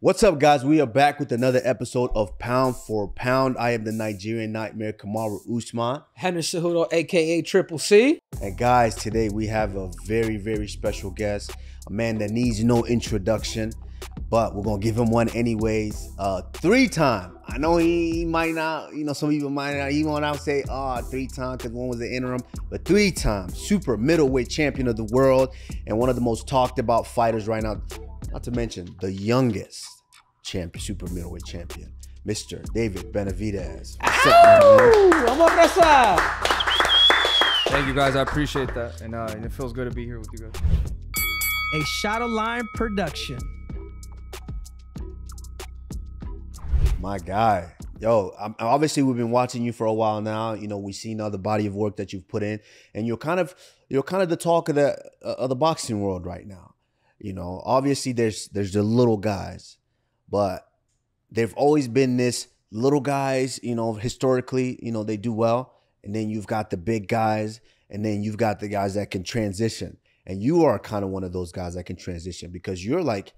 What's up, guys? We are back with another episode of Pound for Pound. I am the Nigerian Nightmare, Kamaru Usman. Henry Cejudo, aka Triple C. And guys, today we have a very, very special guest, a man that needs no introduction, but we're gonna give him one anyways. Uh, three time. I know he might not, you know, some people might not even want to say, oh, three time because one was the interim, but three time super middleweight champion of the world and one of the most talked about fighters right now. Not to mention the youngest champion, super middleweight champion, Mr. David Benavidez. What's up, man? Vamos a abrazar. Thank you guys. I appreciate that, and, uh, and it feels good to be here with you guys. A Shadow Line production. My guy. Yo, I'm, obviously we've been watching you for a while now. You know, we've seen other body of work that you've put in, and you're kind of you're kind of the talk of the uh, of the boxing world right now. You know, obviously there's there's the little guys, but they've always been this little guys. You know, historically, you know they do well, and then you've got the big guys, and then you've got the guys that can transition, and you are kind of one of those guys that can transition because you're like,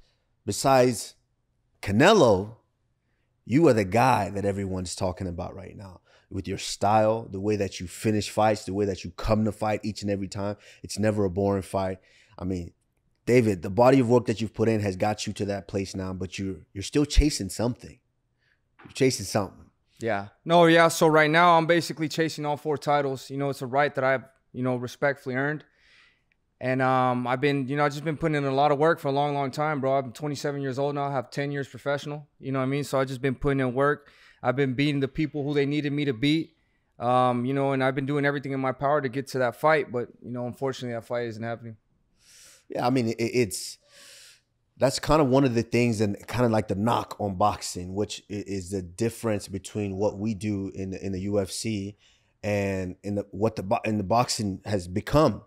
besides Canelo, you are the guy that everyone's talking about right now with your style, the way that you finish fights, the way that you come to fight each and every time. It's never a boring fight. I mean, David, the body of work that you've put in has got you to that place now, but you're you're still chasing something. You're chasing something. Yeah. No, yeah. So right now I'm basically chasing all four titles. You know, it's a right that I've, you know, respectfully earned. And um, I've been, you know, I've just been putting in a lot of work for a long, long time, bro. I'm 27 years old now. I have 10 years professional. You know what I mean? So I've just been putting in work. I've been beating the people who they needed me to beat. Um, you know, and I've been doing everything in my power to get to that fight. But, you know, unfortunately, that fight isn't happening. Yeah, I mean, it, it's that's kind of one of the things, and kind of like the knock on boxing, which is the difference between what we do in the, in the UFC and in the what the in the boxing has become.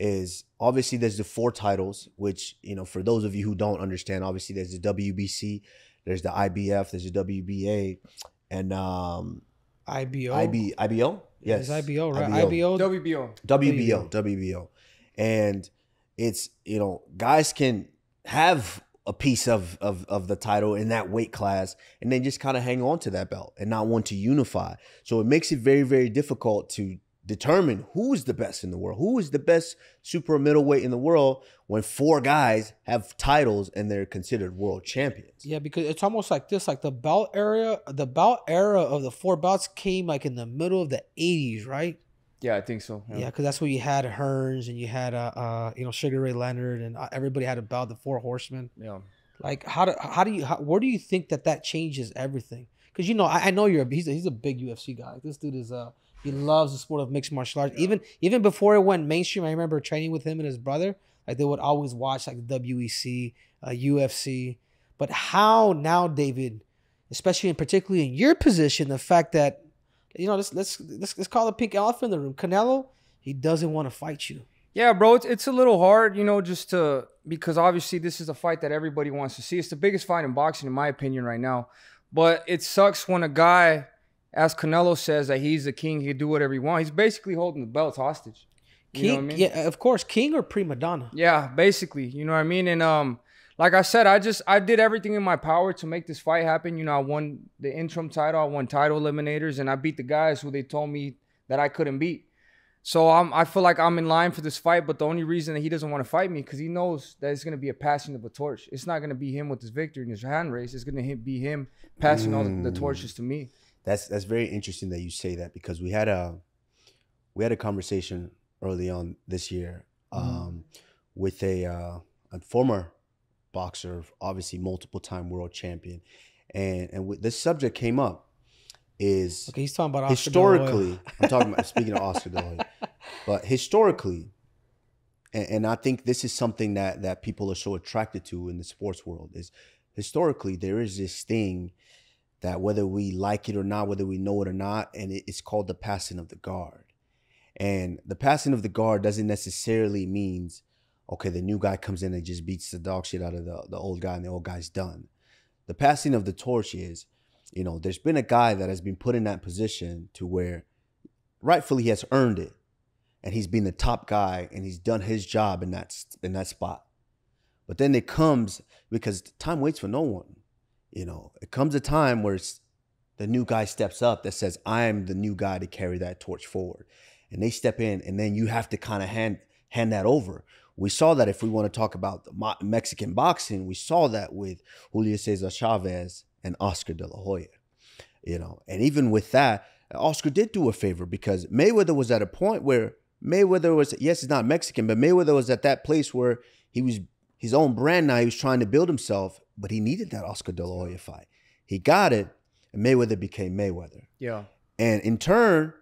Is obviously there's the four titles, which you know for those of you who don't understand, obviously there's the WBC, there's the IBF, there's the WBA, and um, IBO. IB IBO. Yes, It's IBO, right? IBO. WBO. WBO, WBO. And it's, you know, guys can have a piece of, of, of the title in that weight class and then just kind of hang on to that belt and not want to unify. So it makes it very, very difficult to determine who is the best in the world, who is the best super middleweight in the world when four guys have titles and they're considered world champions. Yeah, because it's almost like this, like the belt area, the belt era of the four belts came like in the middle of the '80s, right? Yeah, I think so. Yeah, because that's where you had Hearns and you had uh, uh you know Sugar Ray Leonard and uh, everybody had a belt, the Four Horsemen. Yeah. Like how do how do you how, where do you think that that changes everything? Because you know I, I know you're a, he's a, he's a big UFC guy. This dude is uh he loves the sport of mixed martial arts. Even even before it went mainstream, I remember training with him and his brother. Like they would always watch like WEC, uh, UFC. But how now, David, especially and particularly in your position, the fact that you know let's let's let's, let's call the pink elephant in the room. Canelo, he doesn't want to fight you. Yeah, bro, it's, it's a little hard, you know, just to because obviously this is a fight that everybody wants to see. It's the biggest fight in boxing, in my opinion, right now. But it sucks when a guy, as Canelo says, that he's the king, he can do whatever he wants. He's basically holding the belts hostage. You King, know what I mean? yeah, of course, king or prima donna. Yeah, basically, you know what I mean. And um, like I said, I just I did everything in my power to make this fight happen. You know, I won the interim title, I won title eliminators, and I beat the guys who they told me that I couldn't beat. So I'm I feel like I'm in line for this fight, but the only reason that he doesn't want to fight me because he knows that it's gonna be a passing of a torch. It's not gonna be him with his victory in his hand race. It's gonna be him passing all the, the torches to me. That's that's very interesting that you say that because we had a we had a conversation early on this year um, with a uh, a former boxer, obviously multiple time world champion, and and with, this subject came up is Okay, he's talking about Oscar De La Hoya. historically. I'm talking about speaking of Oscar De La Hoya, but historically, and, and I think this is something that that people are so attracted to in the sports world is historically there is this thing that whether we like it or not, whether we know it or not, and it, it's called the passing of the guard. And the passing of the guard doesn't necessarily means okay, the new guy comes in and just beats the dog shit out of the, the old guy and the old guy's done. The passing of the torch is, you know, there's been a guy that has been put in that position to where rightfully he has earned it. And he's been the top guy and he's done his job in that in that spot. But then it comes because time waits for no one. you know, it comes a time where the new guy steps up that says, I am the new guy to carry that torch forward. And they step in, and then you have to kind of hand hand that over. We saw that if we want to talk about the Mexican boxing, we saw that with Julio Cesar Chavez and Oscar De La Hoya. You know, and even with that, Oscar did do a favor because Mayweather was at a point where Mayweather was yes, he's not Mexican, but Mayweather was at that place where he was his own brand now. He was trying to build himself, but he needed that Oscar De La Hoya fight. He got it, and Mayweather became Mayweather. Yeah. And in turn,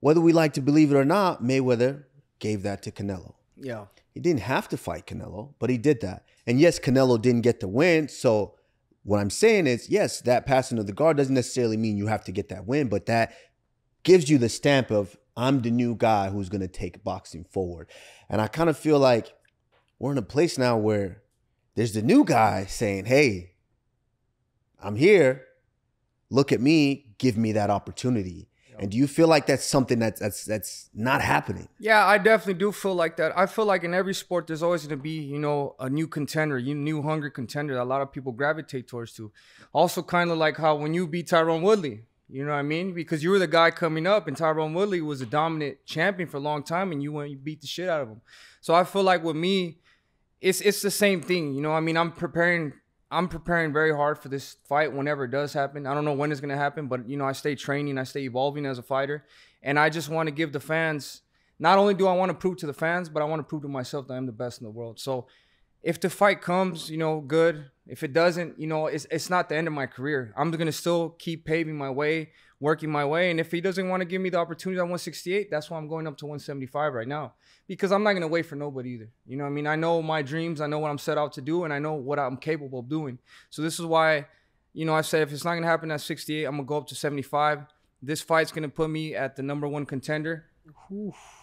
whether we like to believe it or not, Mayweather gave that to Canelo. Yeah. He didn't have to fight Canelo, but he did that. And yes, Canelo didn't get the win. So what I'm saying is, yes, that passing of the guard doesn't necessarily mean you have to get that win, but that gives you the stamp of I'm the new guy who's going to take boxing forward. And I kind of feel like we're in a place now where there's the new guy saying, "Hey, I'm here. Look at me. Give me that opportunity." And do you feel like that's something that's that's that's not happening? Yeah, I definitely do feel like that. I feel like in every sport, there's always going to be, you know, a new contender, you new hungry contender that a lot of people gravitate towards to. Also, kind of like how when you beat Tyron Woodley, you know what I mean? Because you were the guy coming up, and Tyron Woodley was a dominant champion for a long time, and you went you beat the shit out of him. So I feel like with me, it's it's the same thing. You know, I mean, I'm preparing. I'm preparing very hard for this fight whenever it does happen. I don't know when it's gonna happen, but you know, I stay training, I stay evolving as a fighter, and I just want to give the fans. Not only do I want to prove to the fans, but I want to prove to myself that I'm the best in the world. So, if the fight comes, you know, good. If it doesn't, you know, it's it's not the end of my career. I'm gonna still keep paving my way, working my way. And if he doesn't want to give me the opportunity at 168, that's why I'm going up to 175 right now. Because I'm not gonna wait for nobody either. You know I mean? I know my dreams, I know what I'm set out to do, and I know what I'm capable of doing. So this is why, you know, I said if it's not gonna happen at 68, I'm gonna go up to 75. This fight's gonna put me at the number one contender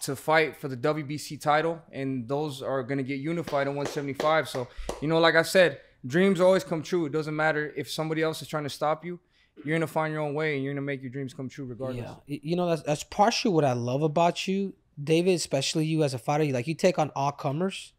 to fight for the WBC title, and those are gonna get unified in 175. So, you know, like I said, dreams always come true. It doesn't matter if somebody else is trying to stop you. You're gonna find your own way, and you're gonna make your dreams come true regardless. Yeah, you know that's that's partially what I love about you, David. Especially you as a fighter. You like you take on all comers,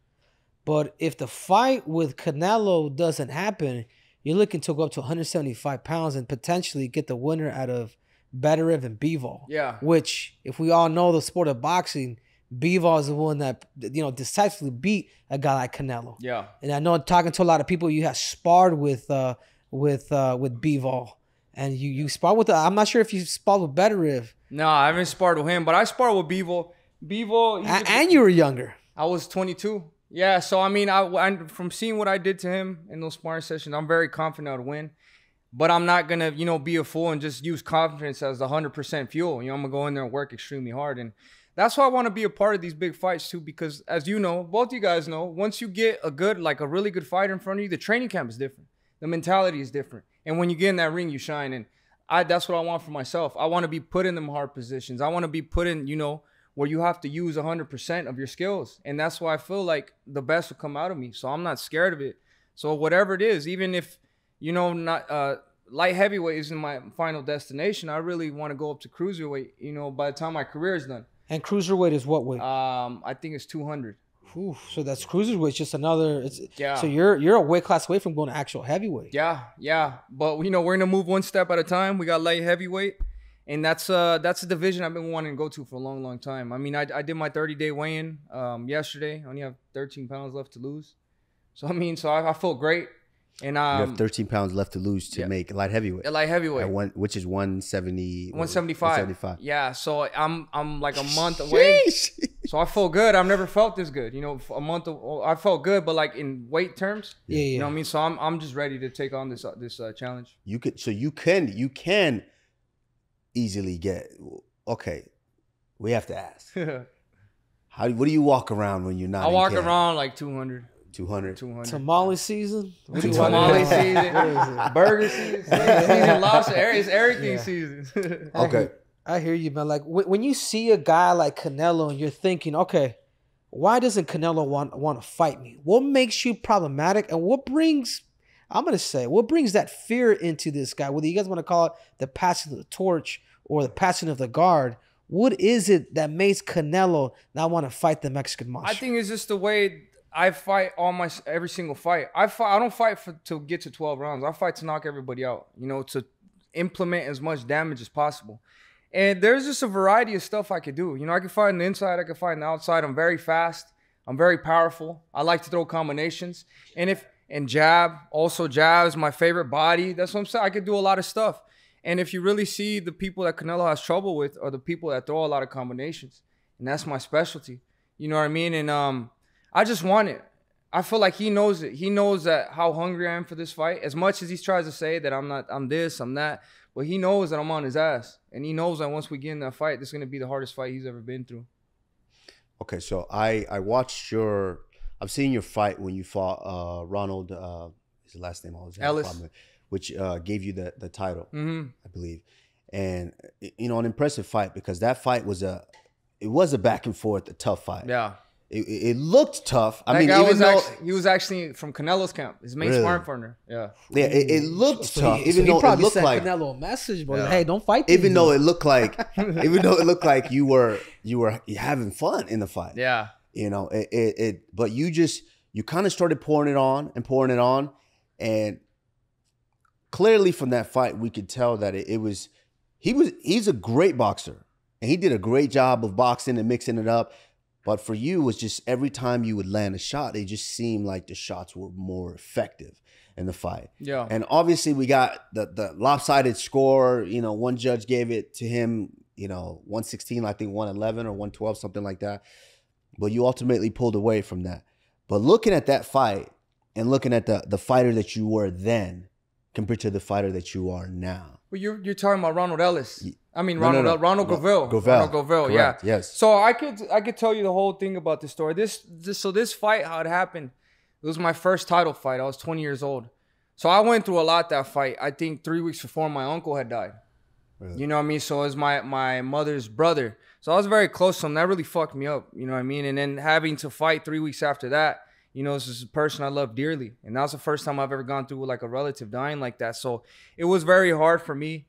but if the fight with Canelo doesn't happen, you're looking to go up to 175 pounds and potentially get the winner out of Beterbiev and Bivol. Yeah. Which, if we all know the sport of boxing, Bivol is the one that you know decisively beat a guy like Canelo. Yeah. And I know talking to a lot of people, you have sparred with uh with uh with Bivol, and you you sparred with. The, I'm not sure if you sparred with Beterbiev, No, I haven't sparred with him, but I sparred with Bevo. Bevo, A- a- and you were younger. I was 22. Yeah, so I mean, I, I from seeing what I did to him in those sparring sessions, I'm very confident I'd win. But I'm not gonna, you know, be a fool and just use confidence as the hundred percent fuel. You know, I'm gonna go in there and work extremely hard, and that's why I want to be a part of these big fights too. Because as you know, both you guys know, once you get a good, like a really good fighter in front of you, the training camp is different, the mentality is different, and when you get in that ring, you shine. And I, that's what I want for myself. I want to be put in them hard positions. I want to be put in, you know, where you have to use 100% of your skills. And that's why I feel like the best will come out of me. So I'm not scared of it. So whatever it is, even if, you know, not uh light heavyweight isn't my final destination, I really want to go up to cruiserweight, you know, by the time my career is done. And cruiserweight is what weight? Um, I think it's 200. Ooh, so that's cruiserweight. Just another. It's, Yeah. So you're you're a weight class away from going to actual heavyweight. Yeah, yeah. But you know, we're gonna move one step at a time. We got light heavyweight. And that's uh that's a division I've been wanting to go to for a long, long time. I mean, I, I did my 30 day weigh in um yesterday. I only have 13 pounds left to lose. So I mean, so I, I feel great. And You um have 13 pounds left to lose to yeah. make light heavyweight. light heavyweight. One, which is 170. what was it? 175. 175. Yeah, so I'm I'm like a month away. So I feel good. I've never felt this good. You know, a month. Of, I felt good, but like in weight terms, Yeah, yeah. you know what I mean. So I'm I'm just ready to take on this uh, this uh, challenge. You could so you can you can easily get okay. We have to ask. How what do you walk around when you're not? I in walk camp? around like 200, 200. 200. Tamale season. What do you Tamale want season, What is it? burger season, season lobster. every- It's everything Yeah. season. I Okay. hear- I hear you, man. Like when, when you see a guy like Canelo and you're thinking, okay, why doesn't Canelo want want to fight me? What makes you problematic, and what brings I'm gonna say what brings that fear into this guy? Whether you guys want to call it the passing of the torch or the passing of the guard, what is it that makes Canelo not want to fight the Mexican monster? I think it's just the way I fight all my every single fight. I fight. I don't fight for to get to twelve rounds. I fight to knock everybody out. You know, to implement as much damage as possible. And there's just a variety of stuff I could do. You know, I can fight on the inside. I can fight on the outside. I'm very fast. I'm very powerful. I like to throw combinations. And if and jab, also jab is my favorite body. That's what I'm saying. I could do a lot of stuff. And if you really see the people that Canelo has trouble with are the people that throw a lot of combinations. And that's my specialty. You know what I mean? And um I just want it. I feel like he knows it. He knows that how hungry I am for this fight. As much as he tries to say that I'm not, I'm this, I'm that. But he knows that I'm on his ass, and he knows that once we get in that fight, this is gonna be the hardest fight he's ever been through. Okay, so I I watched your I've seen your fight when you fought uh Ronald uh his last name I was Ellis. which uh gave you the the title, Mm-hmm. I believe. And you know, an impressive fight because that fight was a it was a back and forth, a tough fight. Yeah. It, it it looked tough. I that mean, guy even was though actually, he was actually from Canelo's camp. His main Really? sparring partner. Yeah. yeah, it, it looked So tough. he, even so he though it looked sent like Canelo a message, but Yeah. hey, don't fight. even though dudes. it looked like even though it looked like you were you were having fun in the fight. Yeah. you know it, it, it but you just you kind of started pouring it on and pouring it on and clearly from that fight we could tell that it, it was he was he's a great boxer and he did a great job of boxing and mixing it up but for you it was just every time you would land a shot it just seemed like the shots were more effective in the fight Yeah. and obviously we got the the lopsided score you know one judge gave it to him you know 116 i think 111 or 112 something like that but you ultimately pulled away from that. But looking at that fight and looking at the the fighter that you were then compared to the fighter that you are now. But you're you're talking about Ronald Ellis. I mean No, no, Ronald no. El- Ronald No, Gavril. Gavril. Ronald Gavril. Yeah. Yes. So I could I could tell you the whole thing about this story. This, this so this fight how it happened. It was my first title fight. I was 20 years old. So I went through a lot that fight. I think three weeks before my uncle had died. Really? You know what I mean? So it was my my mother's brother. So I was very close to him. That really fucked me up. You know what I mean? And then having to fight three weeks after that, you know, this is a person I love dearly. And that was the first time I've ever gone through like a relative dying like that. So it was very hard for me.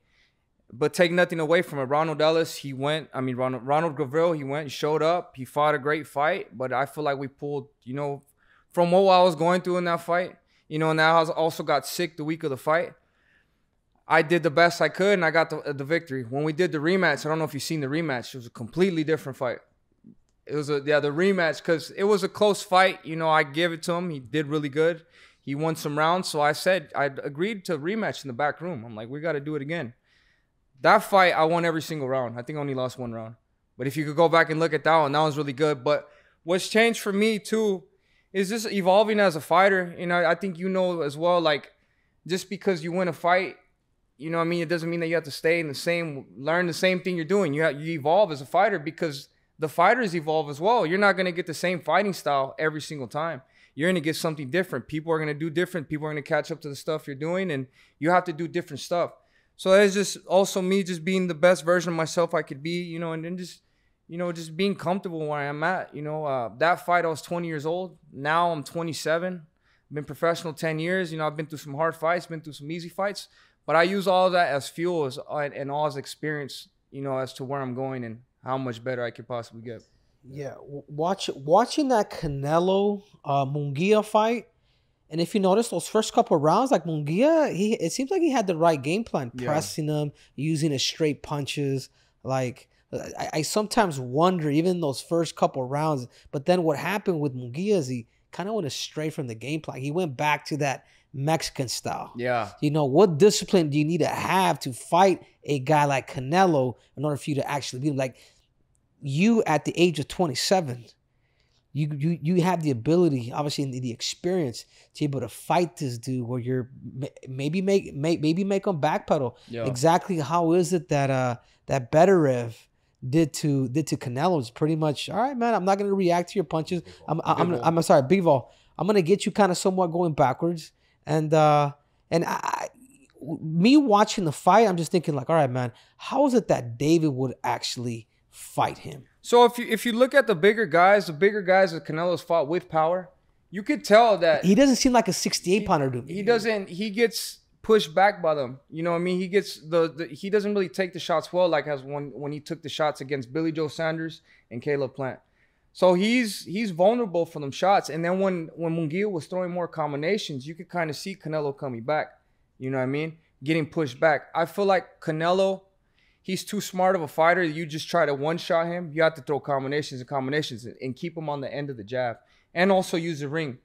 But take nothing away from it. Ronald Ellis, he went. I mean, Ronald Ronald he went, and showed up. He fought a great fight. But I feel like we pulled, you know, from what I was going through in that fight. You know, and I was also got sick the week of the fight. I did the best I could and I got the, the victory. When we did the rematch, I don't know if you've seen the rematch. It was a completely different fight. It was a yeah the rematch because it was a close fight. You know, I give it to him. He did really good. He won some rounds, so I said I agreed to rematch in the back room. I'm like, we got to do it again. That fight, I won every single round. I think I only lost one round. But if you could go back and look at that one, that was really good. But what's changed for me too is just evolving as a fighter. You know, I think you know as well. Like, just because you win a fight, you know what I mean? It doesn't mean that you have to stay in the same, learn the same thing you're doing. You have, you evolve as a fighter because the fighters evolve as well. You're not going to get the same fighting style every single time. You're going to get something different. People are going to do different. People are to catch up to the stuff you're doing, and you have to do different stuff. So that's just also me just being the best version of myself I could be, you know, and then just, you know, just being comfortable where I'm at. You know, uh, that fight I was 20 years old. Now I'm 27. Been professional 10 years. You know, I've been through some hard fights, been through some easy fights. But I use all that as fuel as, and, and all as experience, you know, as to where I'm going and how much better I could possibly get. Yeah, watch watching that Canelo uh, Munguia fight, and if you notice those first couple rounds, like Munguia, he it seems like he had the right game plan, Yeah. pressing him, using his straight punches. Like I, I sometimes wonder, even those first couple rounds, but then what happened with Munguia is he kind of went astray from the game plan. He went back to that Mexican style. Yeah. You know, what discipline do you need to have to fight a guy like Canelo in order for you to actually be like you at the age of 27? You you you have the ability, obviously, and the experience to be able to fight this dude where you're maybe make may, maybe make him backpedal. Yeah. Exactly how is it that uh that Beterbiev did to did to Canelo is pretty much all right, man. I'm not gonna react to your punches. I'm I'm I'm, I'm sorry, Bivol. I'm gonna get you kind of somewhat going backwards, and uh and I- me watching the fight, I'm just thinking like, all right, man, how is it that David would actually fight him? So if you if you look at the bigger guys, the bigger guys that Canelo's fought with power, you could tell that He doesn't seem like a 68 pounder me. he doesn't he gets pushed back by them. You know what I mean? He gets the, the he doesn't really take the shots well like as when when he took the shots against Billy Joe Saunders and Caleb Plant. So he's he's vulnerable for them shots. And then when when Munguia was throwing more combinations, you could kind of see Canelo coming back. You know what I mean? Getting pushed back. I feel like Canelo, he's too smart of a fighter. You just try to one shot him. You have to throw combinations and combinations and, and keep him on the end of the jab, and also use the ring.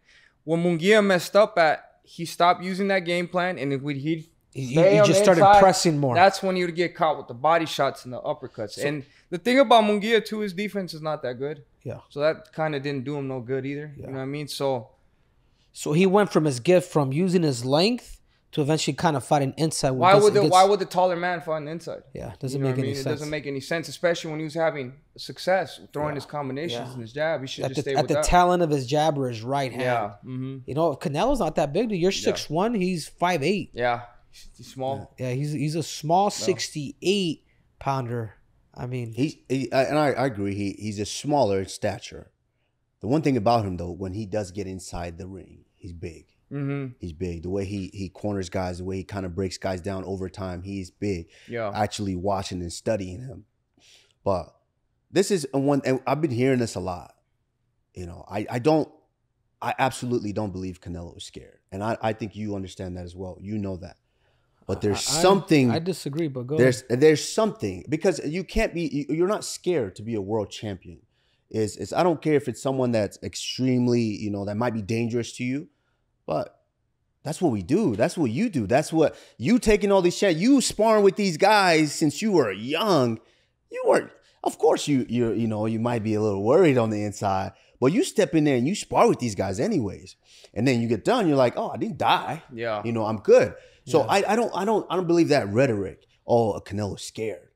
When Munguia messed up at, he stopped using that game plan, and if we he You, stay you just started inside, pressing more. That's when he would get caught with the body shots and the uppercuts. and the thing about Munguia too, his defense is not that good. Yeah. So that kind of didn't do him no good either. You know what I mean? So So he went from his gift from using his length to eventually kind of fighting inside. why would the why would the taller man fight the inside? yeah You doesn't know make what I any mean? It sense. doesn't make any sense, especially when he was having success throwing his combinations Yeah. and his jab. He should at just the, stay at with the that. talent of his jabber is right hand. yeah. hmm You know, if Canelo's not that big, dude. You're six one. He's five eight. Yeah. He's, he's small. Yeah, he's he's a small sixty eight pounder. I mean, He's he, and I, I agree. He he's a smaller stature. The one thing about him though, when he does get inside the ring, he's big. Hmm He's big. The way he he corners guys, the way he kind of breaks guys down over time, he's big. Yeah. Actually watching and studying him. But this is one and I've been hearing this a lot. You know, I I don't I absolutely don't believe Canelo is scared. And I, I think you understand that as well. You know that. But there's I- I- something I, disagree, but go. there's there's something because you can't be you- you're not scared to be a world champion is is i don't care if it's someone that's extremely you know that might be dangerous to you but that's what we do that's what you do that's what you taking all these shots you sparring with these guys since you were young you were of course you you you know you might be a little worried on the inside but you step in there and you spar with these guys anyways and then you get done you're like oh i didn't die Yeah. you know, I'm good. So Yeah. I, I don't I don't I don't believe that rhetoric. Oh, Canelo's scared.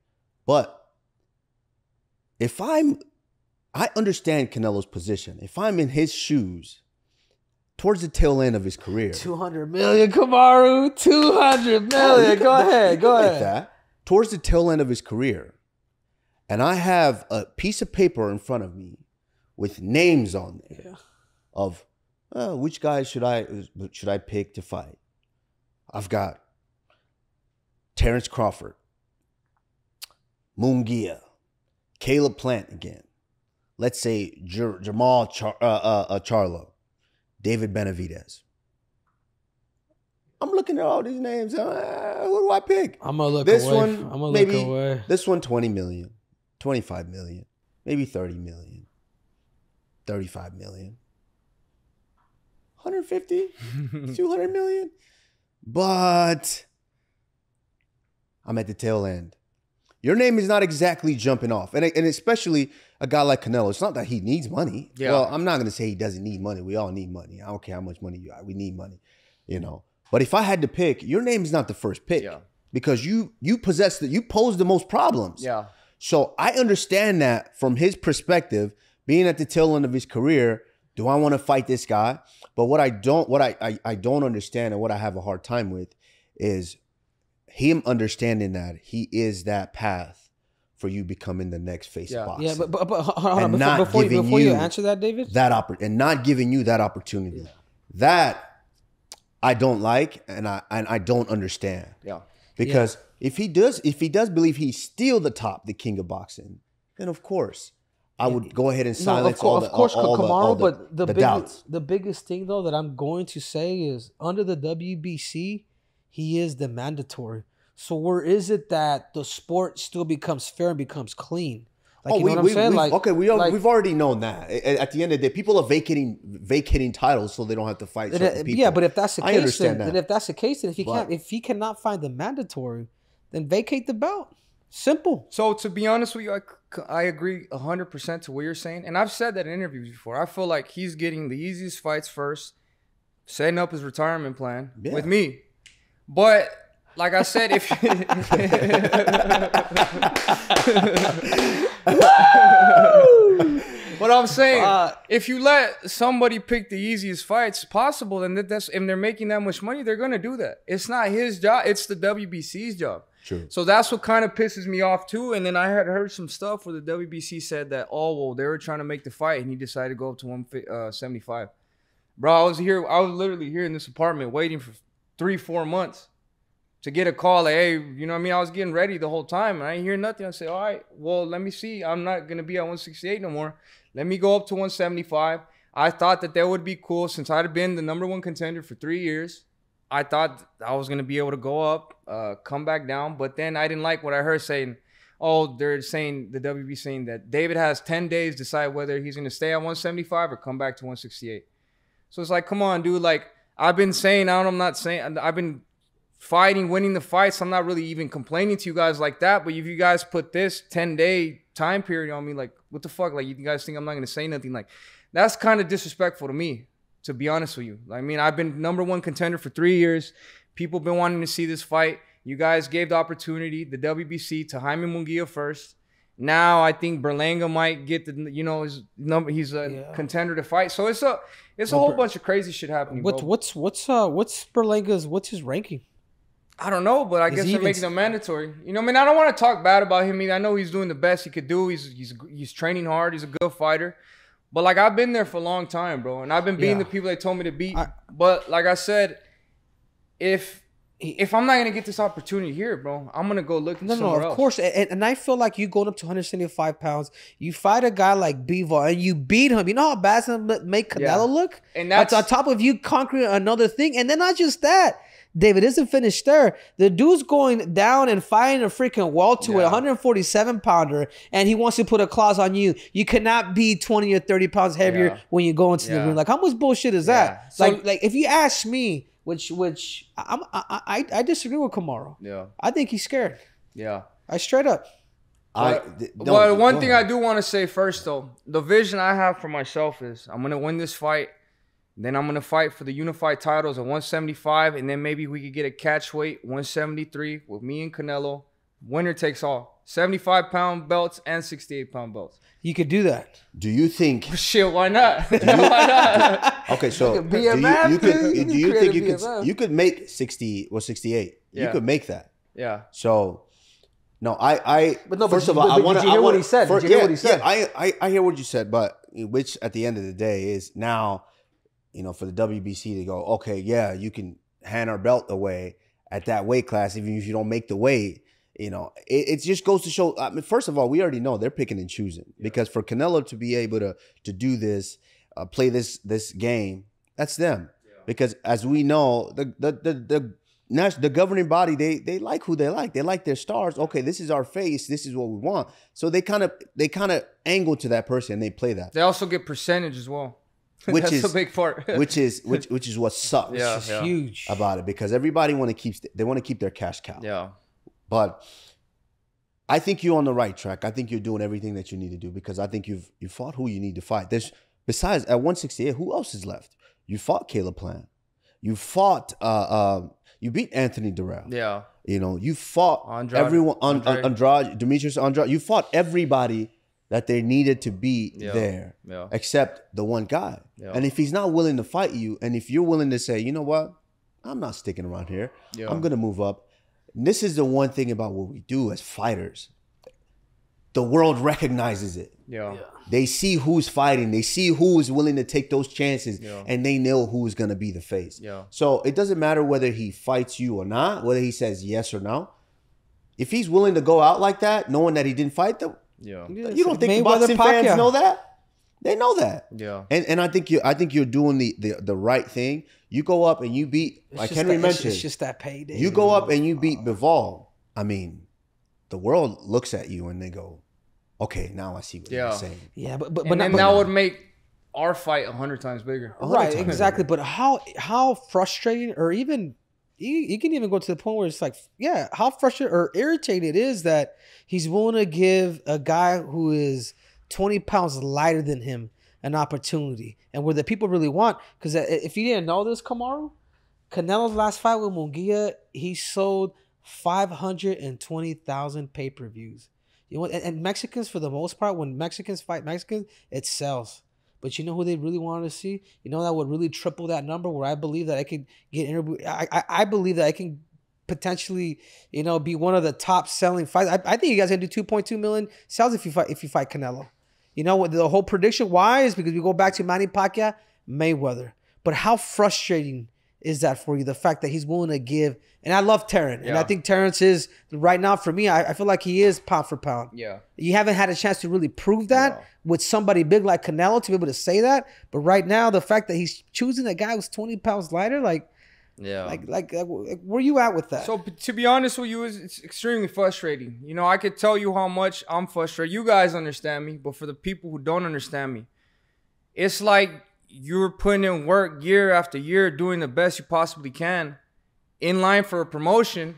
But if I'm I understand Canelo's position. If I'm in his shoes towards the tail end of his career. two hundred million, Kamaru. Two hundred Oh, you million. Go ahead. Go ahead. that. Towards the tail end of his career. And I have a piece of paper in front of me with names on there Yeah. of uh, which guys should I should I pick to fight? I've got Terence Crawford, Munguia, Caleb Plant again. Let's say Jer- Jermall Char- uh, uh, uh, Charlo, David Benavidez. I'm looking at all these names. Uh, who do I pick? I'm gonna look This away. one, I'm gonna maybe- look away. This one 20 million, 25 million, maybe 30 million, 35 million, 150, 200 million. But I'm at the tail end. Your name is not exactly jumping off. And, and especially a guy like Canelo. It's not that he needs money. Yeah. Well, I'm not going to say he doesn't need money. We all need money. I don't care how much money you got. We need money, you know. But if I had to pick, your name is not the first pick Yeah. because you you possess the you pose the most problems. Yeah. So I understand that from his perspective, being at the tail end of his career, do I want to fight this guy? But what I don't, what I, I I don't understand, and what I have a hard time with, is him understanding that he is that path for you becoming the next face Yeah. of boxing. Yeah, but but, but hold on. And Before, not before, you, giving before you you answer that, David. that oppor- and not giving you that opportunity. That I don't like, and I and I don't understand. Yeah. Because if he does, if he does believe he's still the top, the king of boxing, then of course I would go ahead and No, silence of, course, all the of course, all, all the, all the, but the, the biggest, doubts. the biggest thing though that I'm going to say is under the WBC, he is the mandatory. So where is it that the sport still becomes fair and becomes clean? Like oh, you know we, what I'm we, saying? we've- Like okay, we al- like- we've already known that. At the end of the day, people are vacating vacating titles so they don't have to fight But, certain uh, people. yeah, but if that's the I case, understand then, that. then if that's the case, then if he But- can't, if he cannot find the mandatory, then vacate the belt. Simple. So to be honest with you, I agree 100% to what you're saying. And I've said that in interviews before. I feel like he's getting the easiest fights first, setting up his retirement plan Yeah. with me. But like I said, if What I'm saying, Uh, if you let somebody pick the easiest fights possible, then that's if they're making that much money, they're gonna do that. It's not his job; it's the WBC's job. True. So that's what kind of pisses me off too. And then I had heard some stuff where the WBC said that, oh well, they were trying to make the fight, and he decided to go up to one uh, seventy five. Bro, I was here. I was literally here in this apartment waiting for three, four months to get a call. Like, hey, you know what I mean? I was getting ready the whole time, and I didn't hear nothing. I said, all right, well, let me see. I'm not gonna be at 168 no more. Let me go up to 175. I thought that that would be cool since I'd been the number one contender for three years. I thought I was gonna be able to go up, uh, come back down, but then I didn't like what I heard saying. Oh, they're saying the WB saying that David has 10 days to decide whether he's gonna stay at 175 or come back to 168. So it's like, come on, dude. Like I've been saying, I'm not saying I've been fighting, winning the fights. I'm not really even complaining to you guys like that. But if you guys put this 10 day time period on me, like what the fuck? Like you guys think I'm not gonna say nothing? Like that's kind of disrespectful to me, to be honest with you. I mean, I've been number one contender for three years. People been wanting to see this fight. You guys gave the opportunity, the WBC, to Jaime Munguia first. Now I think Berlanga might get the, you know, his number. He's a Yeah. contender to fight. So it's a, it's a Well, whole bunch of crazy shit happening. What's bro. what's what's uh what's Berlanga's what's his ranking? I don't know, but I Is guess he they're making s- them mandatory. You know, I mean, I don't want to talk bad about him. either. I know he's doing the best he could do. He's he's he's training hard. He's a good fighter. But like I've been there for a long time, bro, and I've been beating Yeah. the people they told me to beat. I- but like I said, if if I'm not gonna get this opportunity here, bro, I'm gonna go look No, no, of else. course, and, and I feel like you going up to 175 pounds, you fight a guy like Bivol and you beat him. You know how bad it's gonna make Canelo Yeah. look, And that's- on top of you conquering another thing, and then not just that. David isn't finished there. The dude's going down and fighting a freaking welterweight, Yeah. 147 pounder, and he wants to put a clause on you. You cannot be 20 or 30 pounds heavier Yeah. when you go into the Yeah. ring. Like, how much bullshit is Yeah. that? So- like, like if you ask me, which, which I'm, I, I, I disagree with Kamaru. Yeah, I think he's scared. yeah. I straight up. I, But, th- no, but one thing ahead. I do want to say first, though, the vision I have for myself is I'm gonna win this fight. Then I'm gonna fight for the unified titles at 175, and then maybe we could get a catch weight 173 with me and Canelo. Winner takes all. 75 pound belts and 68 pound belts. You could do that. Do you think? Shit, why not? why not? Okay, so could do you, you could. You do you think a you could you could make sixty or sixty eight? Yeah. You could make that. Yeah, So, no, I, I. But no, first you- of all, but- I want to. you I hear what he said? For, Did you hear what he said? Yeah, I, I, I hear what you said, but which at the end of the day is now, you know, for the WBC to go, okay, yeah, you can hand our belt away at that weight class, even if you don't make the weight. You know, it, it just goes to show. I mean, first of all, we already know they're picking and choosing because for Canelo to be able to to do this, uh, play this this game, that's them. Because as we know, the the the, the the governing body they they like who they like. They like their stars. Okay, this is our face. This is what we want. So they kind of they kind of angle to that person and they play that, they also get percentage as well. Which That's is- a big part. which is which which is what sucks Yeah. It's huge. about it because everybody want to keep they want to keep their cash cow. yeah, But I think you're on the right track. I think you're doing everything that you need to do because I think you've you fought who you need to fight. There's besides at 168, who else is left? You fought Caleb Plant. You fought uh uh you beat Anthony Dirrell. yeah. You know, you fought Andrade. everyone on Andrade. Andrade, Demetrius Andrade. You fought everybody that they needed to be Yeah. there Yeah. except the one guy. Yeah. And if he's not willing to fight you, and if you're willing to say, you know what, I'm not sticking around here. Yeah. I'm gonna move up. This is the one thing about what we do as fighters. The world recognizes it. Yeah. They see who's fighting. They see who is willing to take those chances, Yeah. and they know who's gonna be the face. Yeah. So it doesn't matter whether he fights you or not, whether he says yes or no. If he's willing to go out like that, knowing that he didn't fight them, Yeah. you don't think Mayweather, boxing fans know that? They know that. Yeah. And and I think you I think you're doing the the, the right thing. You go up and you beat It's like Henry that- mentioned. It's just that payday. you go up and you uh, beat Bivol. I mean, the world looks at you and they go, "Okay, now I see what Yeah. you're saying." Yeah, but but, but and not, then but that would make our fight a hundred times bigger. Hundred right times exactly. bigger. But how how frustrating or even you, you can even go to the point where it's like yeah, how frustrated or irritated it is that he's willing to give a guy who is twenty pounds lighter than him an opportunity, and where the people really want. Because if you didn't know this, Kamaru, Canelo's last fight with Munguia, he sold five hundred and twenty thousand pay per views. You know, and, and Mexicans for the most part, when Mexicans fight Mexicans, it sells. But you know who they really wanted to see? You know that would really triple that number. Where I believe that I could get interview. I, I I believe that I can potentially, you know, be one of the top selling fights. I, I think you guys can do two point two million sales if you fight if you fight Canelo. You know what the whole prediction? Why is because we go back to Manny Pacquiao, Mayweather. But how frustrating is that for you? The fact that he's willing to give, and I love Terence, and I think Terence is right now for me. I, I feel like he is pound for pound. Yeah. You haven't had a chance to really prove that No. with somebody big like Canelo to be able to say that. But right now, the fact that he's choosing a guy who's twenty pounds lighter, like, Yeah. like, like, like, like, where you at with that? So to be honest with you, it's, it's extremely frustrating. You know, I could tell you how much I'm frustrated. You guys understand me, but for the people who don't understand me, it's like you're putting in work year after year, doing the best you possibly can, in line for a promotion,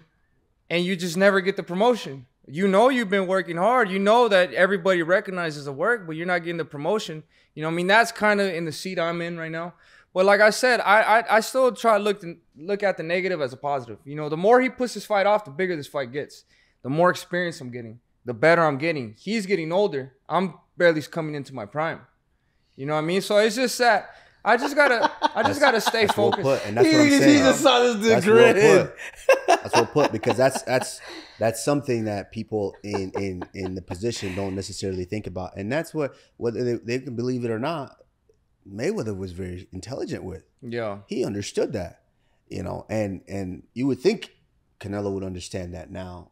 and you just never get the promotion. You know you've been working hard. You know that everybody recognizes the work, but you're not getting the promotion. You know, I mean, that's kind of in the seat I'm in right now. But like I said, I I, I still try to look to, look at the negative as a positive. You know, the more he puts this fight off, the bigger this fight gets. The more experience I'm getting, the better I'm getting. He's getting older. I'm barely coming into my prime. You know what I mean? So it's just that I just gotta I just gotta stay That's well focused. put, and that's he, what I'm he just saw this dude That's well put. That's well put because that's that's that's something that people in in in the position don't necessarily think about, and that's what whether they, they can believe it or not, Mayweather was very intelligent with. Yeah. He understood that, you know, and and you would think Canelo would understand that now,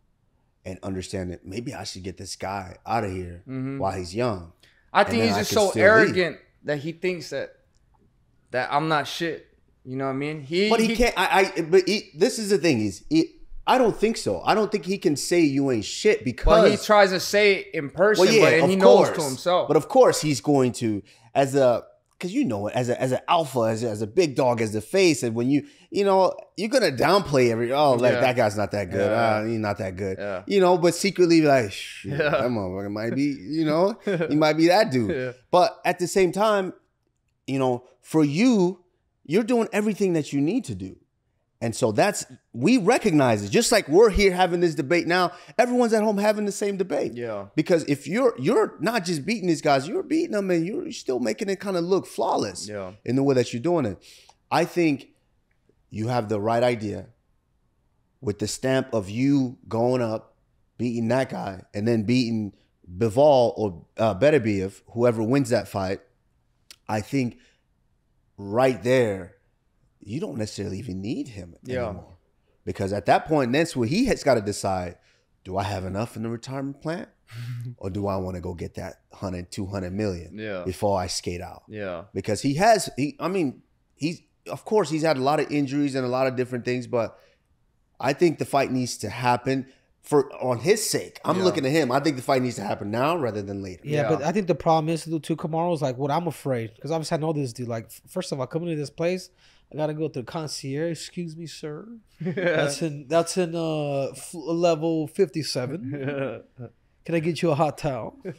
and understand that maybe I should get this guy out of here Mhm. while he's young. I think he's just so arrogant that he thinks that that I'm not shit. You know what I mean? He But he, can't. I. I. But he, this is the thing. Is he, I don't think so. I don't think he can say you ain't shit because But he tries to say it in person, Well, yeah, but he course. knows to himself. But of course, he's going to as a because you know it as a as an alpha, as a, as a big dog, as the face, and when you you know you're gonna downplay every oh like Yeah. that guy's not that good, Yeah. ah, he's not that good, Yeah. you know. But secretly, like Shit, Yeah. that motherfucker might be, you know, he might be that dude. Yeah. But at the same time, you know, for you, you're doing everything that you need to do. And so that's we recognize it. Just like we're here having this debate now, everyone's at home having the same debate. Yeah. Because if you're you're not just beating these guys, you're beating them and you're still making it kind of look flawless Yeah. in the way that you're doing it. I think you have the right idea with the stamp of you going up, beating that guy, and then beating Bivol or uh, Beterbiev, whoever wins that fight. I think right there, you don't necessarily even need him Yeah. anymore. Because at that point, that's where he has got to decide do I have enough in the retirement plan? or do I want to go get that 100, 200 million Yeah. before I skate out? Yeah. because he has he I mean he's of course he's had a lot of injuries and a lot of different things but I think the fight needs to happen for on his sake. I'm Yeah. looking at him. I think the fight needs to happen now rather than later. Yeah, Yeah. but I think the problem is to Kamaru is like what I'm afraid because obviously I know this dude. Like, first of all, coming to this place, I gotta go to the concierge. Excuse me, sir. That's in that's in uh f- level fifty seven. Can I get you a hot towel?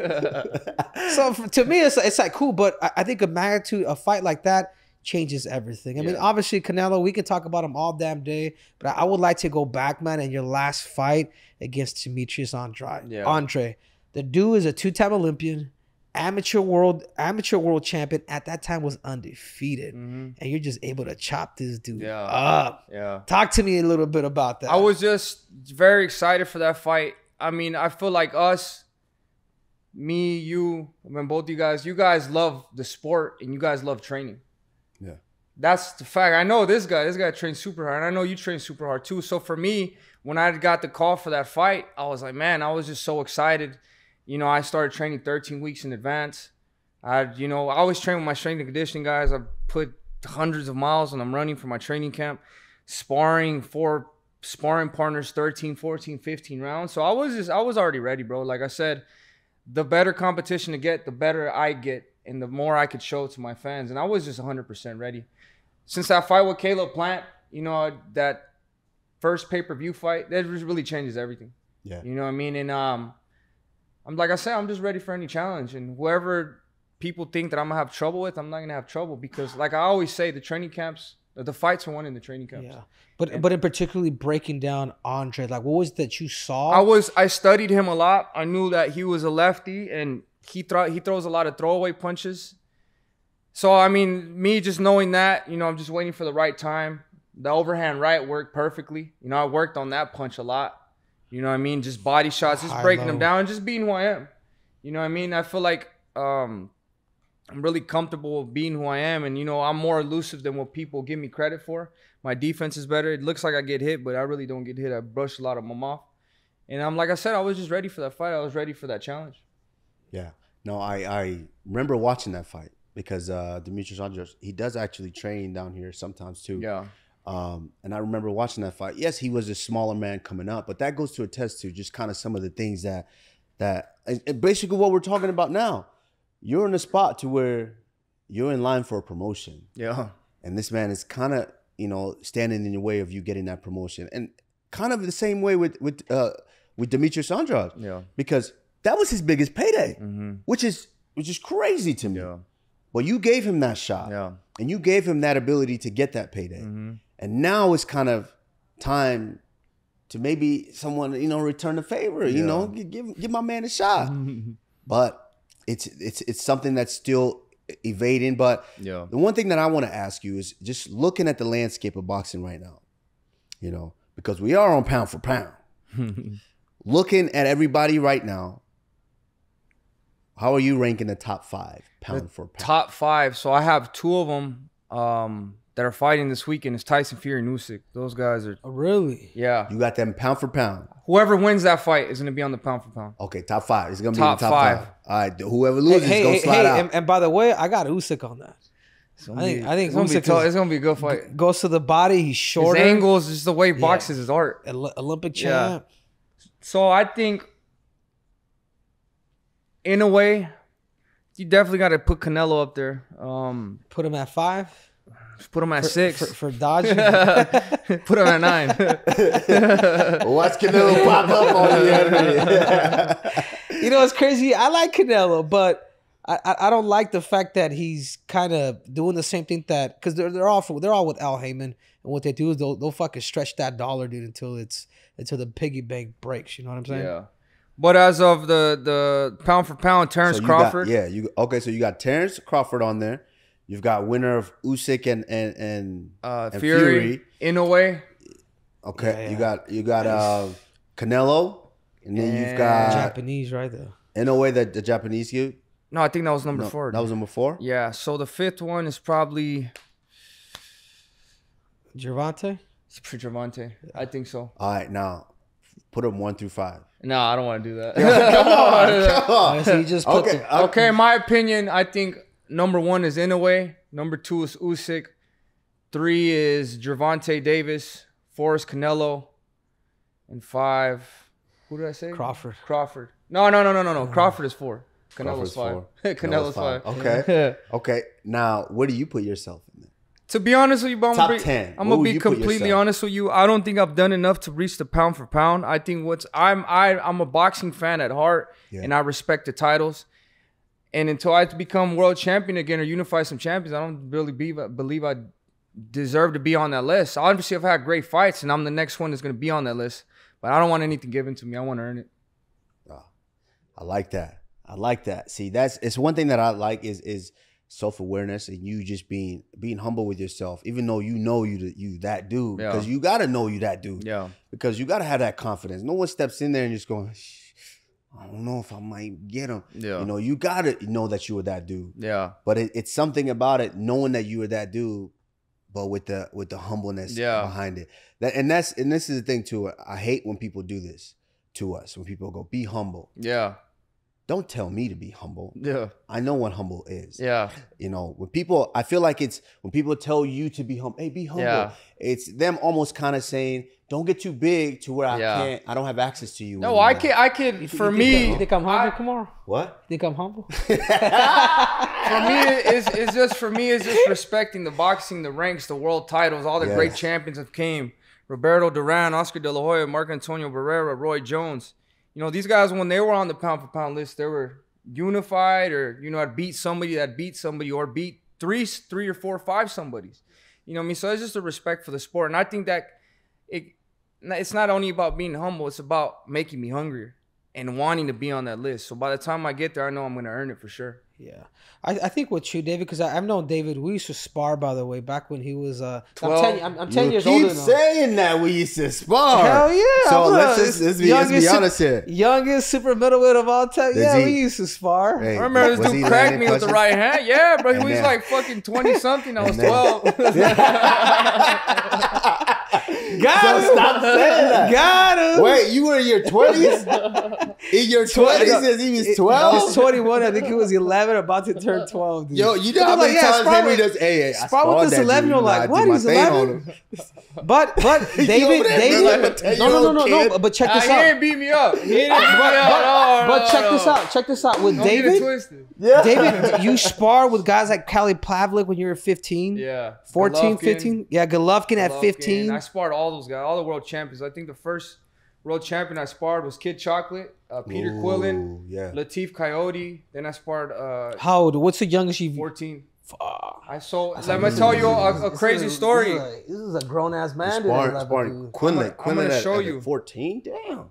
so for, to me, it's it's like cool, but I, I think a magnitude, a fight like that changes everything. I mean, obviously Canelo, we can talk about him all damn day, but I, I would like to go back, man, in your last fight against Demetrius Andre. Yeah. Andre, the dude is a two-time Olympian, amateur world amateur world champion. At that time, was undefeated, Mhm. and you're just able to chop this dude Yeah. up. Yeah. Talk to me a little bit about that. I was just very excited for that fight. I mean, I feel like us, me, you, I mean, both you guys, you guys love the sport and you guys love training. Yeah. That's the fact. I know this guy. This guy trains super hard. And I know you train super hard too. So for me, when I got the call for that fight, I was like, man, I was just so excited. You know, I started training 13 weeks in advance. I, you know, I always train with my strength and conditioning guys. I put hundreds of miles and I'm running for my training camp, sparring for sparring partners 13, 14, 15 rounds. So I was just, I was already ready, bro. Like I said, the better competition to get, the better I get, and the more I could show to my fans. And I was just 100% ready. Since that fight with Caleb Plant, you know, that first pay per view fight, that just really changes everything. Yeah. You know what I mean? And um, I'm like I said, I'm just ready for any challenge. And whoever people think that I'm gonna have trouble with, I'm not gonna have trouble because, like I always say, the training camps, uh, the fights are won in the training camps. yeah, but but in particularly breaking down Andre, like what was that you saw? I was I studied him a lot. I knew that he was a lefty and he throw he throws a lot of throwaway punches. So I mean, me just knowing that, you know, I'm just waiting for the right time. The overhand right worked perfectly. You know, I worked on that punch a lot. You know what I mean? Just body shots, just High breaking low. them down, just being who I am. You know what I mean? I feel like um I'm really comfortable with being who I am, and you know I'm more elusive than what people give me credit for. My defense is better. It looks like I get hit, but I really don't get hit. I brush a lot of them off, and I'm like I said, I was just ready for that fight. I was ready for that challenge. Yeah. No, I I remember watching that fight because uh Demetrius Andrade he does actually train down here sometimes too. Yeah, Um, and I remember watching that fight. Yes, he was a smaller man coming up, but that goes to attest to just kind of some of the things that that basically what we're talking about now. You're in a spot to where you're in line for a promotion, yeah, and this man is kind of you know standing in the way of you getting that promotion, and kind of the same way with with uh, with Demetrius Andrade yeah, because that was his biggest payday, mm-hmm. which is which is crazy to me. yeah, Well, you gave him that shot, yeah, and you gave him that ability to get that payday. mm-hmm. And now it's kind of time to maybe someone, you know, return the favor, you know, give give my man a shot. But it's it's it's something that's still evading. But yeah. the one thing that I want to ask you is just looking at the landscape of boxing right now, you know, because we are on pound for pound. looking at everybody right now, how are you ranking the top five pound for pound? Top five. So I have two of them um, that are fighting this weekend. is Tyson Fury and Usyk. Those guys are. Oh, really? Yeah. You got them pound for pound. Whoever wins that fight is going to be on the pound for pound. Okay, top five. It's gonna be Top the top five. five. All right, whoever loses hey, gonna hey, slide hey, out. and, and by the way, I got Usyk on that. It's I think- be- I think it's gonna, be Usyk tough. is- it's gonna be a good fight. Goes to the body. He's shorter. His shorter. angles, just the way he boxes is art. Oli- Olympic Yeah. champ. So I think, in a way, you definitely got to put Canelo up there. Um, Put him at five. Just put him at For, six. for, for dodging. put him at nine. Watch Canelo pop up on you. you know, it's crazy. I like Canelo, but I, I, I don't like the fact that he's kind of doing the same thing that because they're they're all for, they're all with Al Haymon, and what they do is they'll they'll fucking stretch that dollar, dude, until it's until the piggy bank breaks. You know what I'm saying? yeah. But as of the the pound for pound, Terence So Crawford. Got, yeah, you okay? So you got Terence Crawford on there. You've got winner of Usyk and and and, Uh, and Fury, in a way. Okay, Yeah, you got you got uh, Canelo, and then you've got Japanese, right there. in a way that the Japanese you. No, I think that was number No, four. that was number four. yeah. So the fifth one is probably Gervonta. for Gervonta. I think so. All right, now put them one through five. No, I don't want to do that. come on, come on. Honestly, he just put Okay, the- Okay, in my opinion, I think number one is Inoue. Number two is Usyk. Three is Gervonta Davis. Four is Canelo. And five, who did I say? Crawford. Crawford. No, no, no, no, no, no. Oh. Crawford is four. Crawford's Canelo's five. four. Canelo's five. Okay, okay. Now, where do you put yourself in there? To be honest with you, but I'm Top gonna be, 10. I'm gonna would be you put completely yourself? honest with you. I don't think I've done enough to reach the pound for pound. I think what's I'm I I'm a boxing fan at heart, Yeah. and I respect the titles. And until I become world champion again or unify some champions, I don't really be, believe I deserve to be on that list. Obviously, I've had great fights, and I'm the next one that's gonna be on that list. But I don't want anything given to me. I want to earn it. Ah, I like that. I like that. See, that's it's one thing that I like is is self awareness and you just being being humble with yourself, even though you know you you that dude. Yeah. Because you gotta know you that dude. Yeah, Because you gotta have that confidence. No one steps in there and just going, "Shh, I don't know if I might get him. yeah, You know, you gotta know that you were that dude. yeah, But it, it's something about it, knowing that you were that dude, but with the with the humbleness Yeah. behind it. That and that's and this is the thing too. I hate when people do this to us. When people go, "Be humble." yeah, Don't tell me to be humble. yeah, I know what humble is. yeah, You know, when people, I feel like it's when people tell you to be humble. Hey, be humble. Yeah. It's them almost kind of saying, "Don't get too big to where I Yeah. can't. I don't have access to you." No, anymore." I could, I could. For me, you think I'm humble, Kamar? What? Think I'm humble? for me, it's, it's just for me, it's just respecting the boxing, the ranks, the world titles, all the great champions have came. Roberto Duran, Oscar De La Hoya, Marco Antonio Barrera, Roy Jones. You know, these guys when they were on the pound for pound list, they were unified, or you know, had beat somebody that beat somebody, or beat three, three or four, five somebody's. You know what I mean? So it's just a respect for the sport, and I think that it, it's not only about being humble; it's about making me hungrier and wanting to be on that list. So by the time I get there, I know I'm going to earn it for sure. Yeah, I, I think with you, David, because I've known David. We used to spar, by the way, back when he was. Uh, I'm Twelve. ten, I'm, I'm 10 you years keep older now. saying that we used to spar. Hell yeah! So I'm let's the just let's be, let's be youngest- honest here. Youngest super middleweight of all time. Does yeah, he- we used to spar. Hey, I remember this dude cracked landing me with the right hand. Yeah, bro. He was like fucking 20 something. I was 12. Got So him. stop saying that. Got him. Wait, you were in your twenties? in your twenties, as he was I was 21. I think he was 11, about to turn 12. Dude. Yo, you know I'm how many yeah, times spar Henry with- does? Hey, hey, I spar with sparred this 11 dude, year old, you know, like, what, he's 11? But but David David like no no no no no. But check Nah, this he out. didn't beat me up. He didn't beat me up. but, but check this out. Check this out with Don't get it David. Yeah, David, you spar with guys like Kelly Pavlik when you were 15, Yeah. 14, Golovkin, 15. Yeah, Golovkin at 15. I sparred all those guys, all the world champions. I think the first world champion I sparred was Kid Chocolate, uh, Peter Quillin, Yeah. Lateef Kayode. Then I sparred uh, How old? What's the youngest you've? 14. Fuck. I so That's let me tell you a, a This crazy is- story. This is a, this is a grown ass man. doing Sparring, that, sparring. Quillin. I'm gonna- I'm Quillin gonna at, show at you. 14? Damn.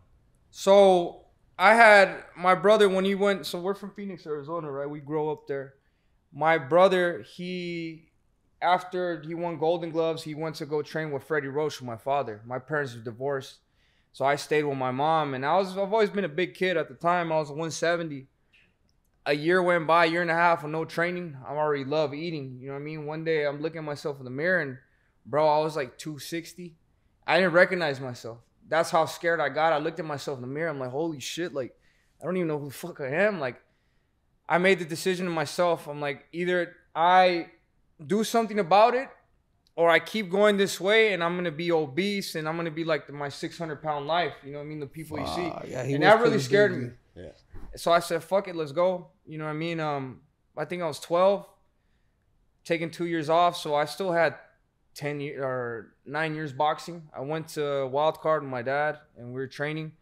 So I had my brother when he went. So we're from Phoenix, Arizona, right? We grow up there. My brother, he after he won Golden Gloves, he went to go train with Freddie Roach, my father. My parents were divorced, so I stayed with my mom. And I was I've always been a big kid at the time. I was 170. A year went by, a year and a half of no training. I already love eating. You know what I mean? One day I'm looking at myself in the mirror and bro, I was like 260. I didn't recognize myself. That's how scared I got. I looked at myself in the mirror. I'm like, holy shit, like, I don't even know who the fuck I am. Like, I made the decision to myself. I'm like, either I do something about it or I keep going this way and I'm gonna be obese and I'm gonna be like the, my 600 pound life. You know what I mean? The people you see. Fuck, yeah, he and that really scared big, me. Yeah. So I said, fuck it, let's go. You know what I mean? Um, I think I was 12, taking two years off. So I still had 10 years or nine years boxing. I went to Wild Card with my dad and we were training.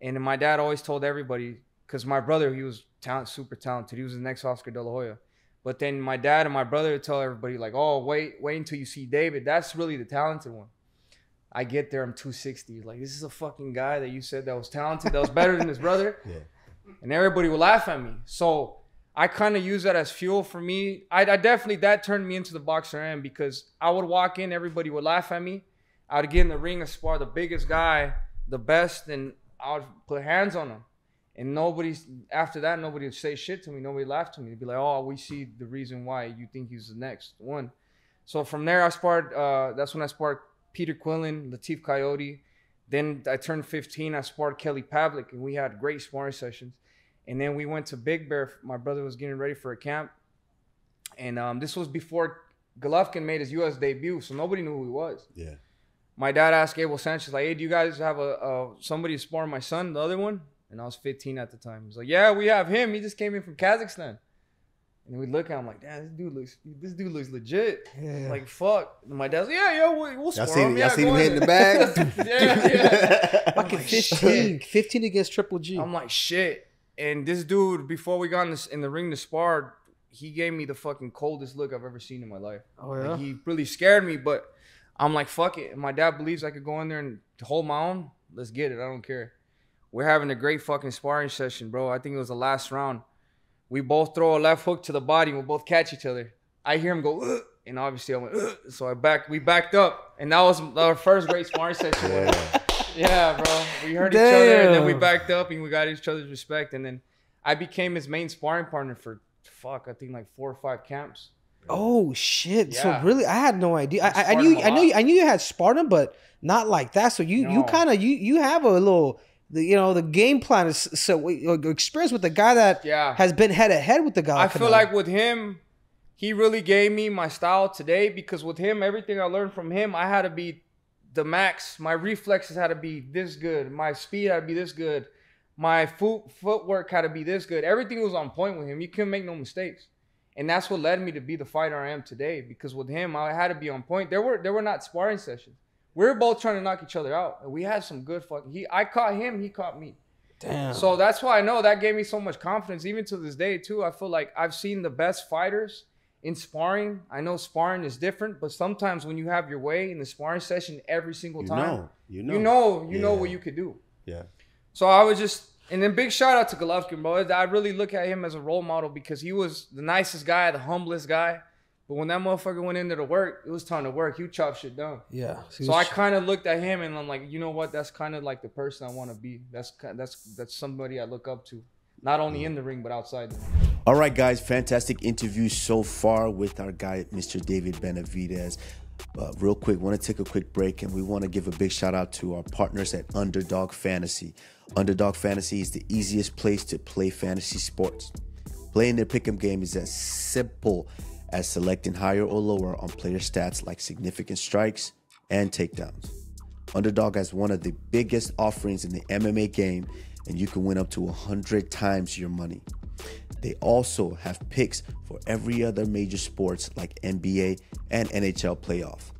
And my dad always told everybody, because my brother, he was talent, super talented. He was the next Oscar De La Hoya. But then my dad and my brother would tell everybody, like, oh, wait, wait until you see David. That's really the talented one. I get there, I'm 260. Like, this is a fucking guy that you said that was talented, that was better than his brother. Yeah. And everybody would laugh at me. So I kind of use that as fuel for me. I, I definitely, that turned me into the boxer I am because I would walk in, everybody would laugh at me. I would get in the ring and spar the biggest guy, the best, and I would put hands on him. And nobody's after that, nobody would say shit to me. Nobody laughed to me. They'd be like, "Oh, we see the reason why you think he's the next one." So from there, I sparred. Uh, that's when I sparred Peter Quillin, Lateef Kayode. Then I turned 15. I sparred Kelly Pavlik, and we had great sparring sessions. And then we went to Big Bear. My brother was getting ready for a camp, and um, this was before Golovkin made his U.S. debut, so nobody knew who he was. Yeah. My dad asked Abel Sanchez, like, "Hey, do you guys have a, a somebody to spar my son, the other one?" And I was 15 at the time. He's like, "Yeah, we have him. He just came in from Kazakhstan." And we look at him like, "Damn, this dude looks this dude looks legit." Yeah. Like fuck. And my dad's like, "Yeah, yo, we'll, we'll Y'all spar seen, him. y'all Yeah, seen him in hitting the there." bag? yeah, yeah. Fucking like, 15. 15 against Triple G. I'm like shit. And this dude, before we got in, this, in the ring to spar, he gave me the fucking coldest look I've ever seen in my life. oh, Like, yeah? he really scared me, but I'm like, fuck it. And my dad believes I could go in there and hold my own. Let's get it. I don't care. We're having a great fucking sparring session, bro. I think it was the last round. We both throw a left hook to the body. We both catch each other. I hear him go, Ugh, and obviously I went, Ugh. so I back. We backed up, and that was our first great sparring session. Yeah. Yeah, bro. We heard each other and then we backed up and we got each other's respect. And then I became his main sparring partner for fuck, I think like four or five camps. Oh shit! So really, I had no idea. I, I, I knew, him a I knew, you, I knew you had Spartan, but not like that. So you, you kind of, you, you have a little, the, you know, the game plan is so experience with the guy that Yeah. has been head to head with the guy. I feel like with him, he really gave me my style today because with him, everything I learned from him, I had to be the max. My reflexes had to be this good. My speed had to be this good. My foot footwork had to be this good. Everything was on point with him. You couldn't make no mistakes. And that's what led me to be the fighter I am today. Because with him, I had to be on point. There were there were not sparring sessions. We were both trying to knock each other out. And we had some good fucking he I caught him, he caught me. damn. So that's why I know that gave me so much confidence. Even to this day, too, I feel like I've seen the best fighters in sparring. I know sparring is different, but sometimes when you have your way in the sparring session every single You time, know. You know. you know, you know what you could do. Yeah. So I was just And then big shout out to Golovkin, bro. I really look at him as a role model because he was the nicest guy, the humblest guy. But when that motherfucker went into the work, it was time to work. You chop shit down. Yeah. So I kind of looked at him and I'm like, you know what? That's kind of like the person I want to be. That's that's that's somebody I look up to, not only in the ring but outside. The ring. All right, guys, fantastic interview so far with our guy, Mr. David Benavidez. Uh, real quick, want to take a quick break and we want to give a big shout out to our partners at Underdog Fantasy. Underdog Fantasy is the easiest place to play fantasy sports. Playing their pick'em game is as simple as selecting higher or lower on player stats like significant strikes and takedowns. Underdog has one of the biggest offerings in the MMA game, and you can win up to 100 times your money. They also have picks for every other major sports like NBA and NHL playoff.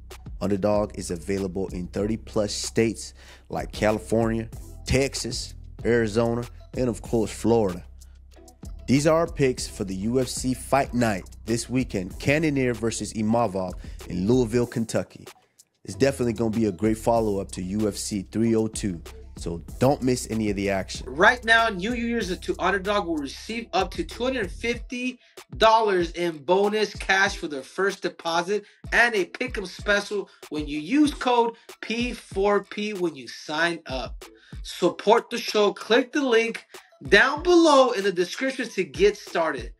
Underdog is available in 30 plus states like California, Texas, Arizona, and of course, Florida. These are our picks for the UFC Fight Night this weekend Cannonier versus Imavov in Louisville, Kentucky. It's definitely going to be a great follow up to UFC 302, so don't miss any of the action. Right now, new users to Underdog will receive up to $250 in bonus cash for their first deposit and a pick'em special when you use code P4P when you sign up. Support the show. Click the link down below in the description to get started.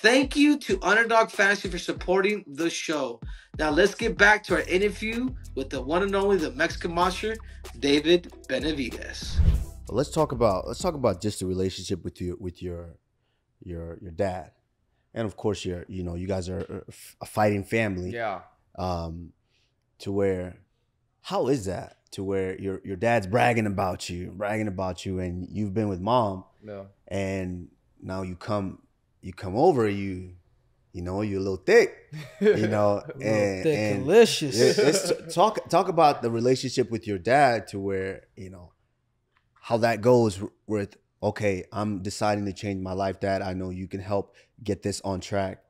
Thank you to Underdog Fantasy for supporting the show. Now let's get back to our interview with the one and only the Mexican monster, David Benavidez. let's talk about let's talk about just the relationship with your with your your your dad, and of course your you know you guys are a fighting family. Yeah. Um, to where, how is that? To where your your dad's bragging about you, bragging about you, and you've been with mom, Yeah. and now you come you come over you you know you're a little thick you know and, thick and delicious. it- it's talk talk about the relationship with your dad to where you know how that goes with okay i'm deciding to change my life dad i know you can help get this on track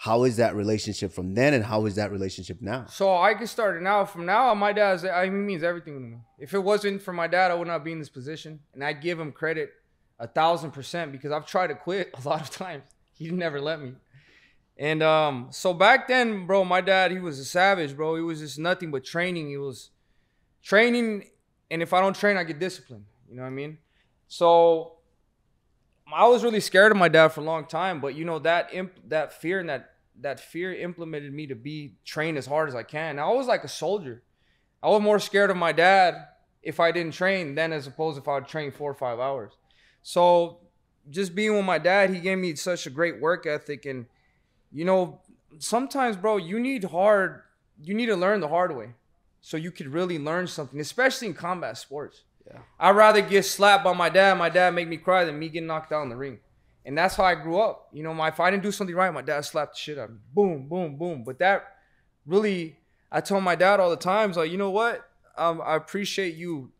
how is that relationship from then and how is that relationship now So I can start it now. From now my he means everything to me. If it wasn't for my dad, I would not be in this position. And I give him credit a thousand percent because I've tried to quit a lot of times. He never let me. And um, so back then, bro, my dad, he was a savage, bro. He was just nothing but training. He was training, and if I don't train, I get disciplined. You know what I mean? So I was really scared of my dad for a long time, but you know that imp- that fear and that that fear implemented me to be trained as hard as I can. I was like a soldier. I was more scared of my dad if I didn't train than as opposed if I would train four or five hours. So just being with my dad, he gave me such a great work ethic, and you know sometimes, bro, you need hard. You need to learn the hard way, so you could really learn something, especially in combat sports. Yeah. I'd rather get slapped by my dad, my dad make me cry, than me getting knocked out in the ring. And that's how I grew up. You know, my if I didn't do something right, my dad slapped the shit out of me. Boom, boom, boom. But that really, I told my dad all the times, like, you know what? Um, I appreciate you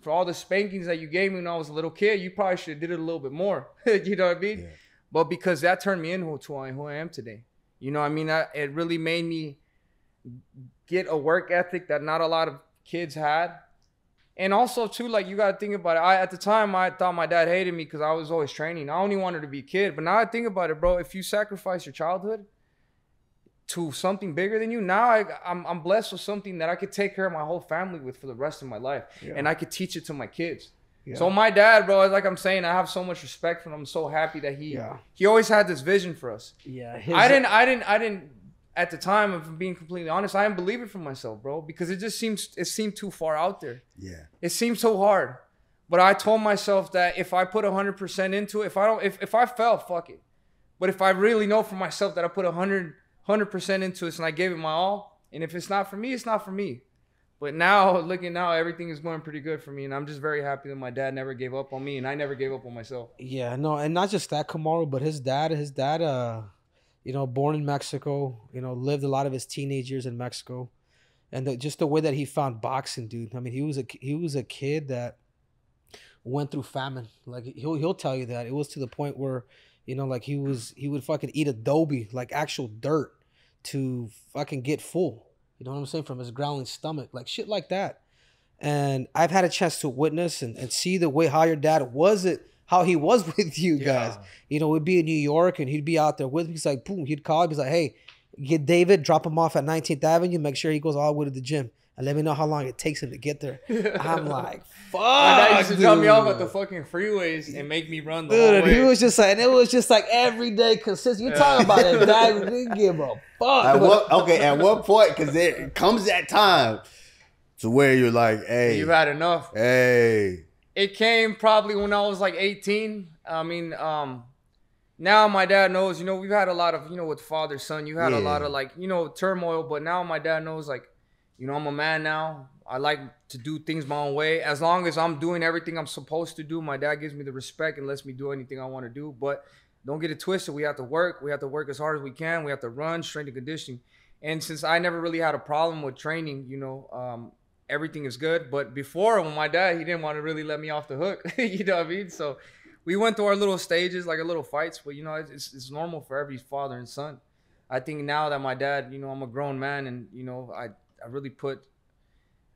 for all the spankings that you gave me when I was a little kid. You probably should have did it a little bit more. you know what I mean? Yeah. But because that turned me into who I, who I am today. You know what I mean? I, it really made me get a work ethic that not a lot of kids had. And also too, like you gotta think about it. I at the time I thought my dad hated me because I was always training. I only wanted to be a kid. But now I think about it, bro. If you sacrifice your childhood to something bigger than you, now I, I'm I'm blessed with something that I could take care of my whole family with for the rest of my life, and I could teach it to my kids. So my dad, bro, like I'm saying, I have so much respect for him. I'm so happy that he Yeah. he always had this vision for us. yeah. His, I didn't, I didn't, I didn't. At the time, if I'm being completely honest, I didn't believe it for myself, bro, because it just seems it seemed too far out there. yeah It seemed so hard. But I told myself that if I put 100% into it, if I don't, if, if I fell, fuck it. But if I really know for myself that I put 100 100% into it and I gave it my all, and if it's not for me, it's not for me. But now, looking now, everything is going pretty good for me, and I'm just very happy that my dad never gave up on me, and I never gave up on myself. Yeah, no, and not just that Kamaru, but his dad, his dad, uh, you know, born in Mexico, you know, lived a lot of his teenage years in Mexico, and the, just the way that he found boxing, dude. I mean, he was a he was a kid that went through famine. Like he'll he'll tell you that it was to the point where, you know, like he was he would fucking eat adobe, like actual dirt, to fucking get full. You know what I'm saying? From his growling stomach, like shit like that. and I've had a chance to witness and, and see the way how your dad was it how he was with you guys. Yeah. You know, we'd be in New York and he'd be out there with me. He's like, boom, he'd call. He's like, hey, get David, drop him off at 19th Avenue, make sure he goes all the way to the gym. And let me know how long it takes him to get there. I'm like, fuck. My dad used to drop me off at the fucking freeways and make me run the whole Dude, way. he was just like, and it was just like every day consistent. You talking about it, guy? We didn't give a fuck. At what? Okay, at what point? Because there comes that time to where you're like, hey, You've had enough. hey, It came probably when I was like 18. I mean, um, now my dad knows, you know, we've had a lot of, you know, with father, son, you had a lot of like, you know, turmoil, but now my dad knows, like, you know, I'm a man now. I like to do things my own way. As long as I'm doing everything I'm supposed to do, my dad gives me the respect and lets me do anything I want to do. But don't get it twisted. We have to work. We have to work as hard as we can. We have to run, strength and conditioning. And since I never really had a problem with training, you know, um, everything is good. But before, when my dad, he didn't want to really let me off the hook. you know what I mean? So we went through our little stages, like our little fights. But you know, it's, it's, normal for every father and son. I think now that my dad, you know, I'm a grown man, and you know, I I really put.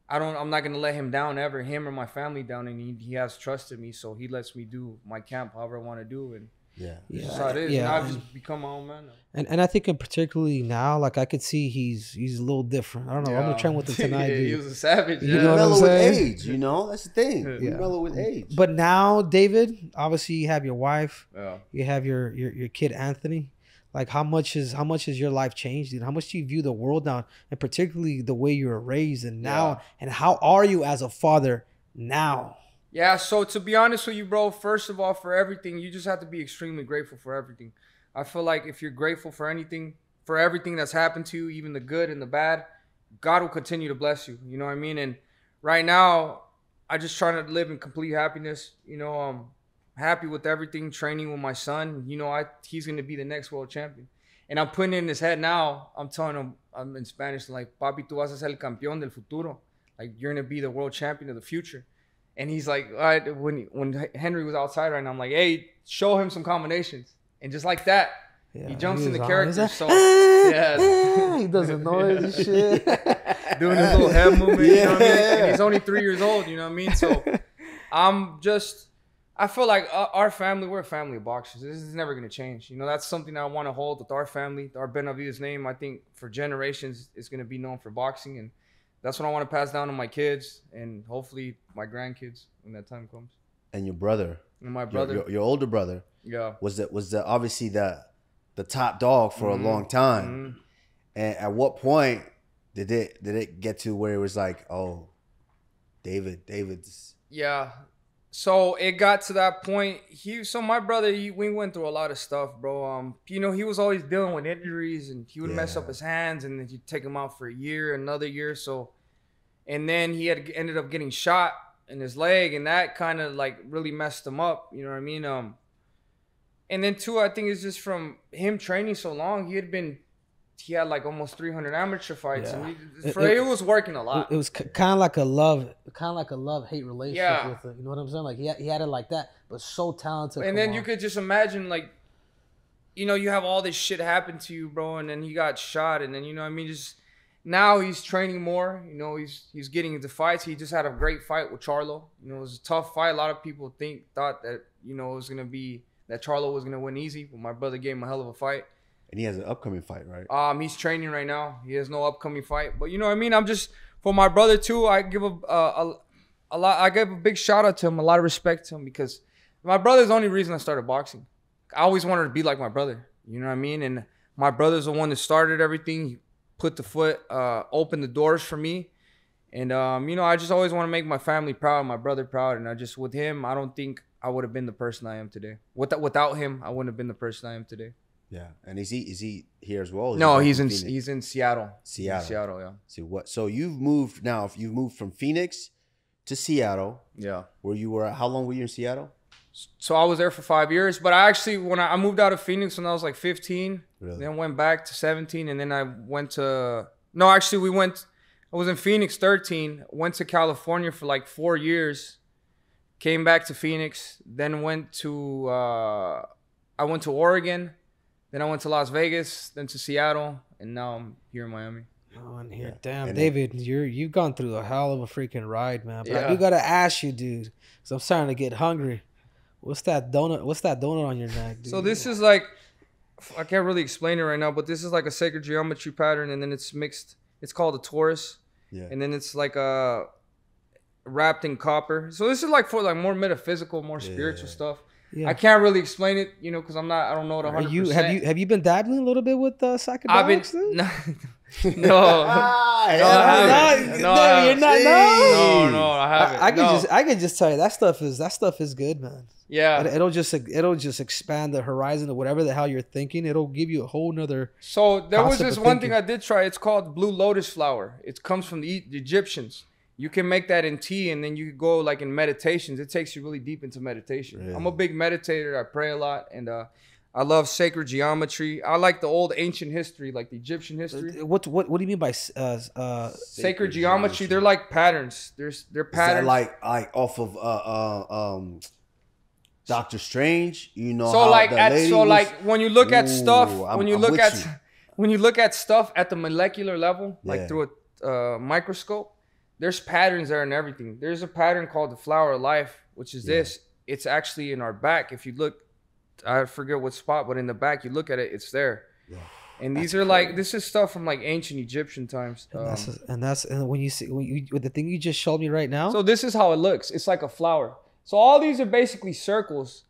I don't. I'm not gonna let him down ever, him or my family down, and he, he has trusted me, so he lets me do my camp however I want to do, and yeah, Yeah, that's how it is. yeah, and I've and- just become my own man. Now. And and I think in particularly now, like I could see he's he's a little different. I don't know. I'm gonna train with him tonight, yeah, he was a savage. You yeah. know what I'm mellow with age. You know, that's the thing. Yeah. You mellow with age. But now, David, obviously you have your wife, yeah. you have your your, your kid Anthony. Like how much is how much has your life changed, dude? How much do you view the world now, and particularly the way you were raised, and now, Yeah. and how are you as a father now? Yeah, so to be honest with you, bro, first of all, for everything, you just have to be extremely grateful for everything. I feel like if you're grateful for anything, for everything that's happened to you, even the good and the bad, God will continue to bless you. You know what I mean? And right now, I just trying to live in complete happiness. You know, I'm happy with everything, training with my son. You know, I he's gonna be the next world champion. And I'm putting it in his head now. I'm telling him, I'm in Spanish, like, papi, tú vas a ser el campeón del futuro. Like, you're gonna be the world champion of the future. And he's like, all right, when when Henry was outside right now, I'm like, hey, show him some combinations. And just like that, Yeah, he jumps in the on- character. he's So "Ah, yeah. ah," he does the noise and shit. doing his little head movement, you know what I mean? And he's only three years old, you know what I mean? So I'm just, I feel like uh, our family, we're a family of boxers. This is never gonna change. You know, that's something I want to hold with our family, our Benavidez name. I think for generations, it's gonna be known for boxing, and that's what I want to pass down to my kids and hopefully my grandkids when that time comes. and your brother, And my your, brother, your, your older brother, yeah. was that was the obviously the the top dog for Mhm. a long time. Mhm. And at what point did it did it get to where it was like, oh, David, David's Yeah. So it got to that point. He so my brother, he, we went through a lot of stuff, bro. Um, you know, he was always dealing with injuries, and he would mess up his hands, and then he'd take him out for a year, another year. So, and then he had ended up getting shot in his leg, and that kind of like really messed him up. You know what I mean? Um, and then two, I think it's just from him training so long. He had been, he had like almost 300 amateur fights, Yeah. and he, It- for, it- it, was working a lot. It, was kind of like a love, kind of like a love hate relationship Yeah. with it. You know what I'm saying? Like he had, he had it like that, but so talented. and then you could just imagine like you know you have all this shit happen to you bro and then he got shot and then you know what i mean just now he's training more you know he's he's getting into fights he just had a great fight with charlo you know it was a tough fight a lot of people think thought that you know it was gonna be that charlo was gonna win easy but my brother gave him a hell of a fight and he has an upcoming fight, right? um, he's training right now. He has no upcoming fight, but you know what I mean. I'm just for my brother too. I give a a, a, a lot. I give a big shout out to him, a lot of respect to him because my brother's the only reason I started boxing. I always wanted to be like my brother. You know what I mean? And my brother's the one that started everything. He put the foot, uh, opened the doors for me. And um, you know, I just always want to make my family proud, my brother proud, and I just with him, I don't think I would have been the person I am today. Without without him, I wouldn't have been the person I am today. Yeah. And is he is he here as well? Is No, back he's in Phoenix? he's in Seattle. Seattle. Seattle, yeah. See what? So you've moved now. If you've moved from Phoenix to Seattle, Yeah. where you were. How long were you in Seattle? So I was there for five years, but I actually when I, I moved out of Phoenix when I was like 15, Really? then went back to 17, and then I went to no, actually we went. I was in Phoenix 13, went to California for like four years, came back to Phoenix, then went to uh, I went to Oregon, then I went to Las Vegas, then to Seattle, and now I'm here in Miami. Oh, here, Yeah. damn, And David, you're you've gone through a hell of a freaking ride, man. But I Yeah. do gotta ask you, dude, because I'm starting to get hungry. What's that donut? What's that donut on your neck, dude? So this is like, I can't really explain it right now, but this is like a sacred geometry pattern, and then it's mixed. It's called a torus, Yeah. and then it's like a wrapped in copper. So this is like for like more metaphysical, more spiritual Yeah. stuff. Yeah. I can't really explain it, you know, because I'm not. I don't know it Are 100. you have you have you been dabbling a little bit with uh, psychedelics? Been no, no, Ah, No, I yeah. haven't. no, No, I you're not. No, no, no, I haven't. I, I can no. just I can just tell you that stuff is that stuff is good, man. yeah. It, it'll just it'll just expand the horizon of whatever the hell you're thinking. It'll give you a whole nother. So there was this one thing. I did try. It's called blue lotus flower. It comes from the, E- the Egyptians. You can make that in tea, and then you go like in meditations. It takes you really deep into meditation. I'm a big meditator. I pray a lot, and uh, I love sacred geometry. I like the old ancient history, like the Egyptian history. What what what do you mean by uh uh? Sacred geometry. They're like patterns. There's they're Is that patterns. like like off of uh uh um Doctor Strange? You know so like at so was- like when you look at stuff I'm- when you I'm look at you. when you look at stuff at the molecular level like Yeah. through a uh, microscope there's patterns there and everything. There's a pattern called the flower of life which is Yeah. this. It's actually in our back. If you look i forget what spot but in the back you look at it it's there. Yeah. and these are like this is stuff from like ancient egyptian times And that's Um, and that's and when you see when you with the thing you just showed me right now. so this is how it looks. It's like a flower. So all these are basically circles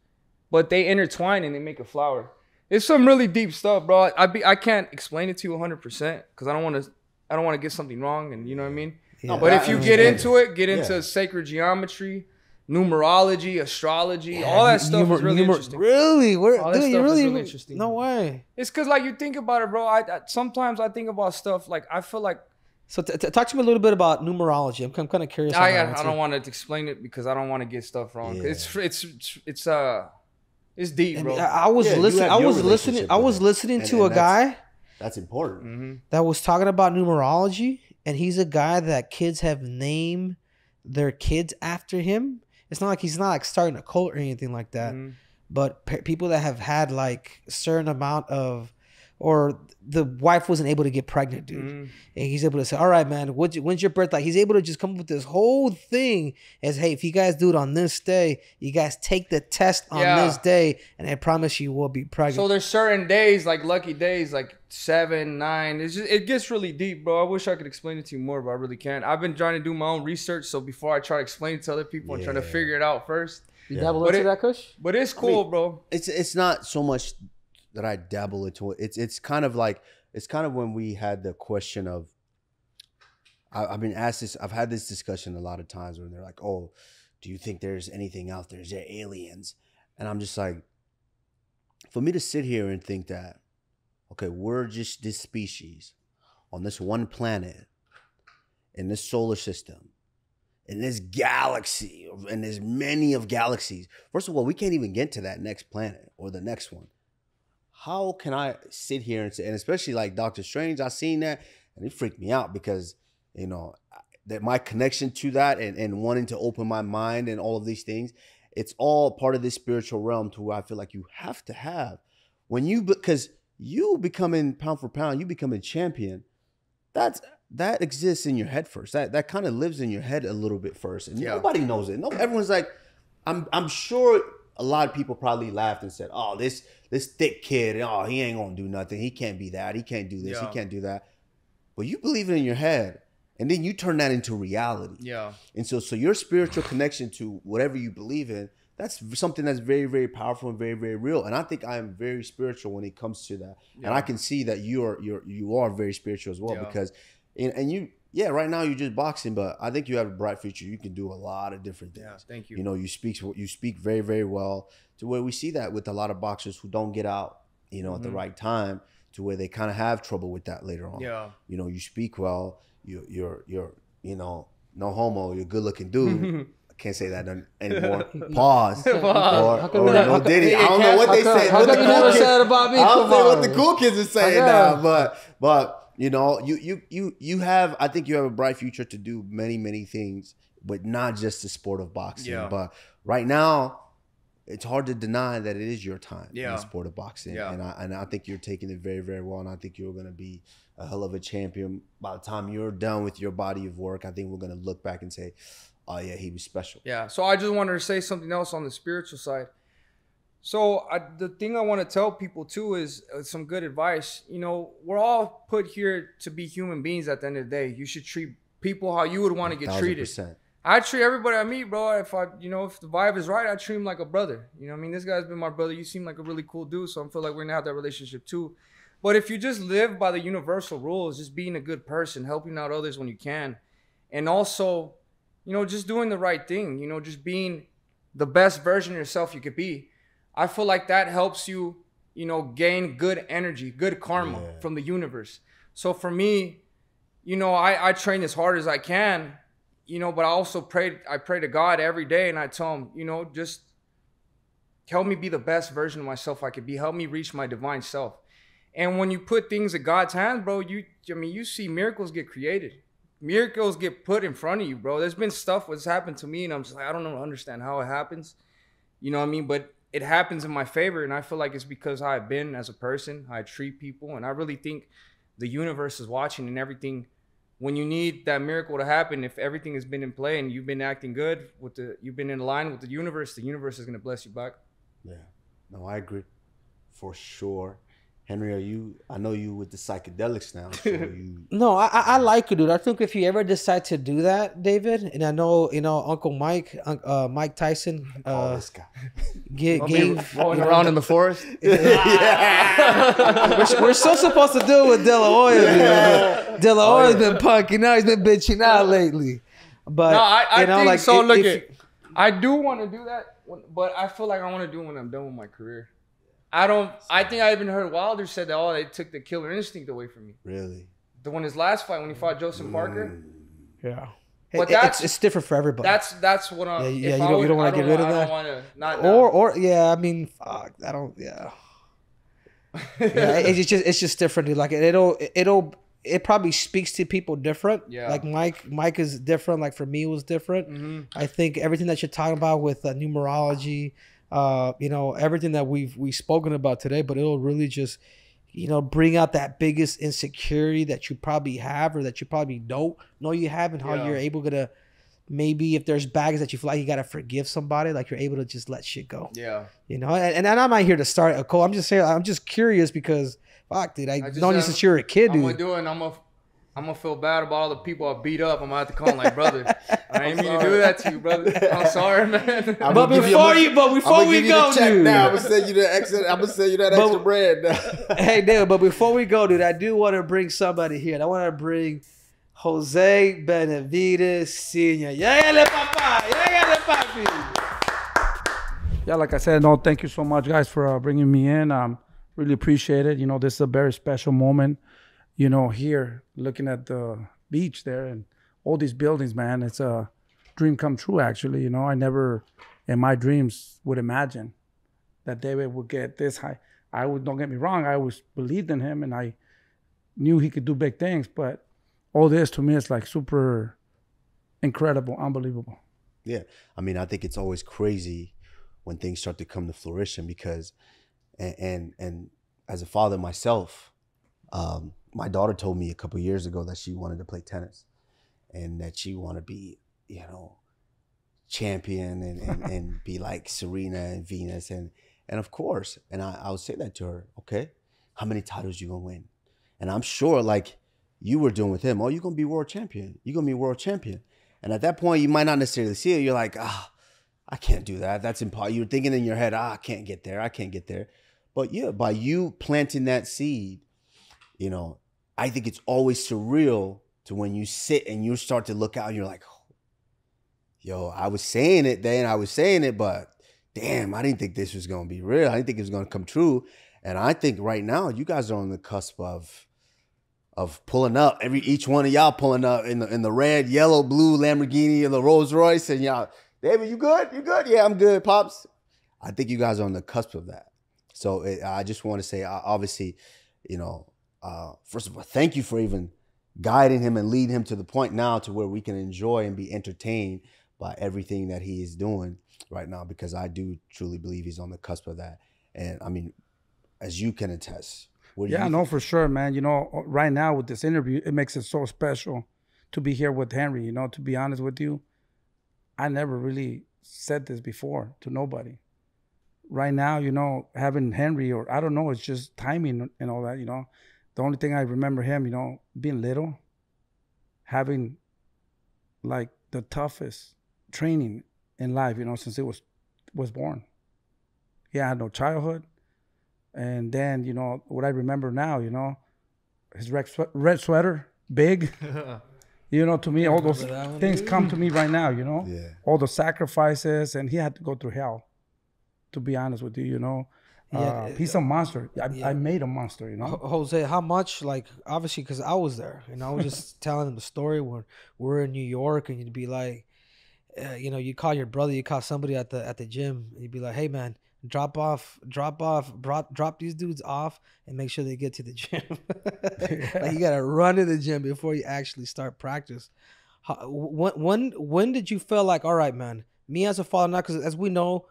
but they intertwine and they make a flower. It's some really deep stuff bro. I be i can't explain it to you 100% because i don't want to i don't want to get something wrong and you know what i mean Yeah. but if you get understand into it get into Yeah. sacred geometry numerology astrology Yeah, all that stuff numer- is really numer- interesting Really, Where, All that dude, you stuff is really, really interesting. No way. it's because like you think about it bro I, I sometimes i think about stuff like i feel like So t- t- talk to me a little bit about numerology. I'm, I'm kind of curious. I, that I, I don't want to explain it because I don't want to get stuff wrong. Yeah. It's it's it's it's uh it's deep, I, bro. I- I was Yeah, listening. I was listening. I was listening to and a guy That's important. hmm that was talking about numerology, and he's a guy that kids have named their kids after him. It's not like he's not like starting a cult or anything like that. Mm-hmm. but pe- people that have had like a certain amount of or the wife wasn't able to get pregnant dude Mhm. and he's able to say all right man what's your, when's your birthday he's able to just come up with this whole thing as hey if you guys do it on this day you guys take the test on Yeah. this day and i promise you will be pregnant So there's certain days like lucky days, like seven, nine. It's just, it gets really deep, bro. I wish I could explain it to you more, but I really can't. I've been trying to do my own research, so before I try to explain it to other people, I'm trying to figure it out first. you Yeah. dabble But into it- that kush But it's cool, bro. It's it's not so much that I dabble into it. It's it's kind of like it's kind of when we had the question of I, I've been asked this. I've had this discussion a lot of times when they're like, "Oh, do you think there's anything out there? Is there aliens?" And I'm just like, for me to sit here and think that, okay, we're just this species on this one planet in this solar system in this galaxy and there's many of galaxies first of all we can't even get to that next planet or the next one how can i sit here and say and especially like doctor strange i seen that and it freaked me out because you know that my connection to that and, and wanting to open my mind and all of these things it's all part of this spiritual realm to where i feel like you have to have when you because you becoming pound for pound you becoming champion that's that exists in your head first. That that kind of lives in your head a little bit first, and Yeah. nobody knows it. No, everyone's like, I'm I'm sure a lot of people probably laughed and said, "Oh, this this thick kid, oh, he ain't gonna do nothing. He can't be that. He can't do this. Yeah. He can't do that." But you believe it in your head, and then you turn that into reality. Yeah. And so, so your spiritual connection to whatever you believe in, that's something that's very, very powerful and very, very real. And I think I am very spiritual when it comes to that. And I can see that you are you're you are very spiritual as well Yeah. because and, and you yeah, right now you're just boxing, but I think you have a bright future. You can do a lot of different things. Yeah. Thank you. You know, you speak you speak very, very well to where we see that with a lot of boxers who don't get out, you know, at the Mhm. right time to where they kind of have trouble with that later on yeah. you know, you speak well, you you're you're you know, no homo, you're a good looking dude. I can't say that anymore. Pause. or Pause. Or you no Diddy. I don't know what they How come- say. how what the cool kids- said? I don't say what the cool kids are saying now, but but you know, you you you you have I think you have a bright future to do many, many things, but not just the sport of boxing. Yeah. But right now, it's hard to deny that it is your time in Yeah. the sport of boxing. Yeah. And I and I think you're taking it very, very well. And I think you're gonna be a hell of a champion. By the time you're done with your body of work, I think we're gonna look back and say, "Oh yeah, he was special." Yeah. So I just wanted to say something else on the spiritual side. So I, the thing I want to tell people too is uh, some good advice. You know, we're all put here to be human beings. At the end of the day, you should treat people how you would want to get treated. 1000%. I treat everybody I meet, bro. If I, you know, if the vibe is right, I treat him like a brother. You know, what I mean, this guy's been my brother. You seem like a really cool dude, so I feel like we're gonna have that relationship too. But if you just live by the universal rules, just being a good person, helping out others when you can, and also, you know, just doing the right thing. You know, just being the best version of yourself you could be. I feel like that helps you, you know, gain good energy, good karma Yeah. from the universe. So for me, you know, I, I train as hard as I can, you know, but I also pray I pray to God every day and I tell him, you know, just help me be the best version of myself I could be. Help me reach my divine self. And when you put things in God's hands, bro, you I mean you see miracles get created. Miracles get put in front of you, bro. There's been stuff that's happened to me and I'm just like, I don't know understand how it happens. You know what I mean? But it happens in my favor, and I feel like it's because I've been as a person, I treat people, and I really think the universe is watching and everything. When you need that miracle to happen, if everything has been in play and you've been acting good with the, you've been in line with the universe, the universe is gonna bless you back. Yeah. No, I agree. For sure. Henry, are you I know you with the psychedelics now. So you No, I, I I like it, dude. I think if you ever decide to do that, David, and I know you know Uncle Mike, uh, Mike Tyson, oh, uh, this guy. ga- gave. rolling around in the forest. we're, we're still supposed to do it with De La Hoya. Yeah. De La Hoya's been punking out. He's been bitching out lately. But No, I, I you know, think like so. if- look if- at, I do want to do that, but I feel like I want to do it when I'm done with my career. I don't. I think I even heard Wilder said that. Oh, they took the killer instinct away from me. Really? The one his last fight when he fought Joseph Parker. Yeah. But It- that's- it's, it's different for everybody. That's that's what I'm. Yeah, if yeah, you I don't- you would- don't wanna get rid of I that? don't want to. Not now. or or yeah, I mean, fuck, I don't. Yeah, yeah. it's just it's just different, dude. Like it'll it'll it probably speaks to people different. Yeah. Like Mike, Mike is different. Like for me, it was different. Mhm. I think everything that you're talking about with uh, numerology, uh, you know, everything that we've we've spoken about today, but it'll really just, you know, bring out that biggest insecurity that you probably have or that you probably don't know you have, and how Yeah. you're able to maybe if there's bags that you feel like you gotta forgive somebody, like you're able to just let shit go. Yeah. You know, and, and I'm not here to start a cult. I'm just saying, I'm just curious because, fuck, dude, I, just known you since you were a kid, I'm gonna dude. do it. I'm gonna. I'm gonna feel bad about all the people I beat up. I'm gonna have to call them like, brother, I ain't mean to do that to you, brother. I'm sorry, man. I'm But gonna give before a- you, but before we go, check dude. now. I'm gonna send you the extra. I'm gonna send you that But- extra bread. now. hey, dude, but before we go, dude, I do want to bring somebody here. I want to bring Jose Benavidez Senior. Llegale, papá. Llegale, papi. Yeah, like I said, no, thank you so much, guys, for uh, bringing me in. Um, really appreciate it. You know, this is a very special moment. You know, here looking at the beach there and all these buildings, man. It's a dream come true. Actually, you know, I never in my dreams would imagine that David would get this high. I would don't get me wrong. I always believed in him, and I knew he could do big things. But all this to me is like super incredible, unbelievable. Yeah, I mean, I think it's always crazy when things start to come to fruition because, and and, and as a father myself, um, my daughter told me a couple years ago that she wanted to play tennis, and that she want to be, you know, champion and, and, and be like Serena and Venus and and of course, and I, I would say that to her, okay, how many titles you gonna win? And I'm sure like you were doing with him, oh, you're gonna be world champion. You're gonna be world champion. And at that point, you might not necessarily see it. You're like, ah, I can't do that. That's impossible. You're thinking in your head, ah, I can't get there. I can't get there. But yeah, by you planting that seed, you know, I think it's always surreal to when you sit and you start to look out and you're like, yo, I was saying it then, I was saying it, but damn, I didn't think this was gonna be real. I didn't think it was gonna come true. And I think right now you guys are on the cusp of of pulling up. Every each one of y'all pulling up in the in the red, yellow, blue Lamborghini and the Rolls Royce, and y'all, David, you good? You good? Yeah, I'm good, pops. I think you guys are on the cusp of that. So it, I just want to say, obviously, you know, uh, first of all, thank you for even guiding him and leading him to the point now to where we can enjoy and be entertained by everything that he is doing right now because I do truly believe he's on the cusp of that. And I mean, as you can attest, What Yeah, you no, for sure, man. You know, uh, right now with this interview, it makes it so special to be here with Henry. You know, to be honest with you, I never really said this before to nobody. Right now, you know, having Henry or I don't know, it's just timing and all that. You know, the only thing I remember him, you know, being little, having like the toughest training in life. You know, since it was was born. He had no childhood. And then, you know, what I remember now, you know, his red, swe- red sweater, big. you know, to me, all those remember one, things come to me right now, you know, Yeah. all the sacrifices. And he had to go through hell, to be honest with you, you know. Yeah, uh, he's a monster. I, yeah. I made a monster, you know. Jose, how much? Like, obviously, because I was there, and I was just telling him the story when we're in New York, and you'd be like, uh, you know, you call your brother, you call somebody at the at the gym, and you'd be like, hey man, drop off, drop off, drop drop these dudes off, and make sure they get to the gym. like you gotta run to the gym before you actually start practice. How, when when when did you feel like, all right, man, me as a father, now because as we know,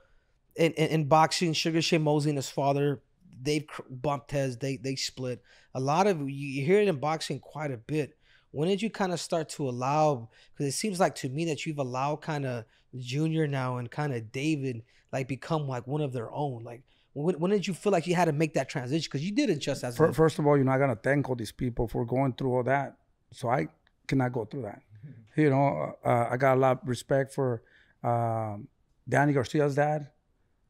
in, in, in boxing, Sugar Shane Mosley and his father, they've cr- bumped heads. They they split. A lot of you, hear it in boxing quite a bit. When did you kind of start to allow? Because it seems like to me that you've allowed kind of Junior now and kind of David like become like one of their own. Like when, when did you feel like you had to make that transition? Because you did it just as Fir- a, First of all, you know, I gotta thank all these people for going through all that, so I cannot go through that. You know, uh, I got a lot of respect for um, Danny Garcia's dad,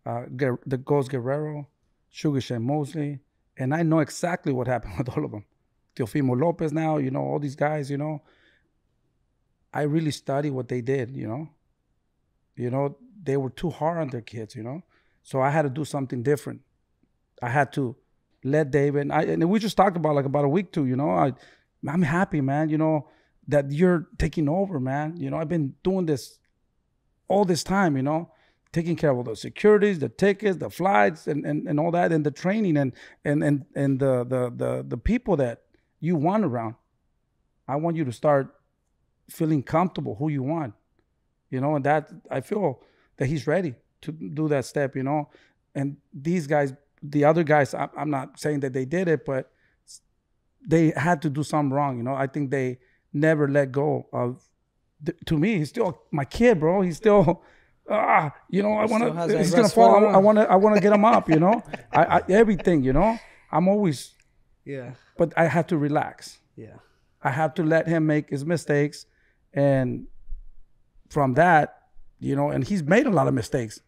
uh, the Ghost Guerrero, Sugar Shane Mosley, and I know exactly what happened with all of them. Teofimo Lopez now, you know, all these guys, you know. I really study what they did, you know. You know, they were too hard on their kids, you know. So I had to do something different. I had to let David. I and we just talked about like about a week too, You know, I I'm happy, man. You know that you're taking over, man. You know I've been doing this all this time. You know, taking care of all the securities, the tickets, the flights, and and, and all that, and the training, and and and and the the the the people that you want around. I want you to start feeling comfortable who you want. You know, and that I feel that he's ready to do that step. You know, and these guys the other guys I, i'm not saying that they did it but they had to do something wrong you know i think they never let go of to me he's still my kid bro he's still ah you know i want to that he's gonna fall i want to i want to get him up you know I, I everything you know i'm always yeah but i have to relax yeah I have to let him make his mistakes. And from that, you know, and he's made a lot of mistakes.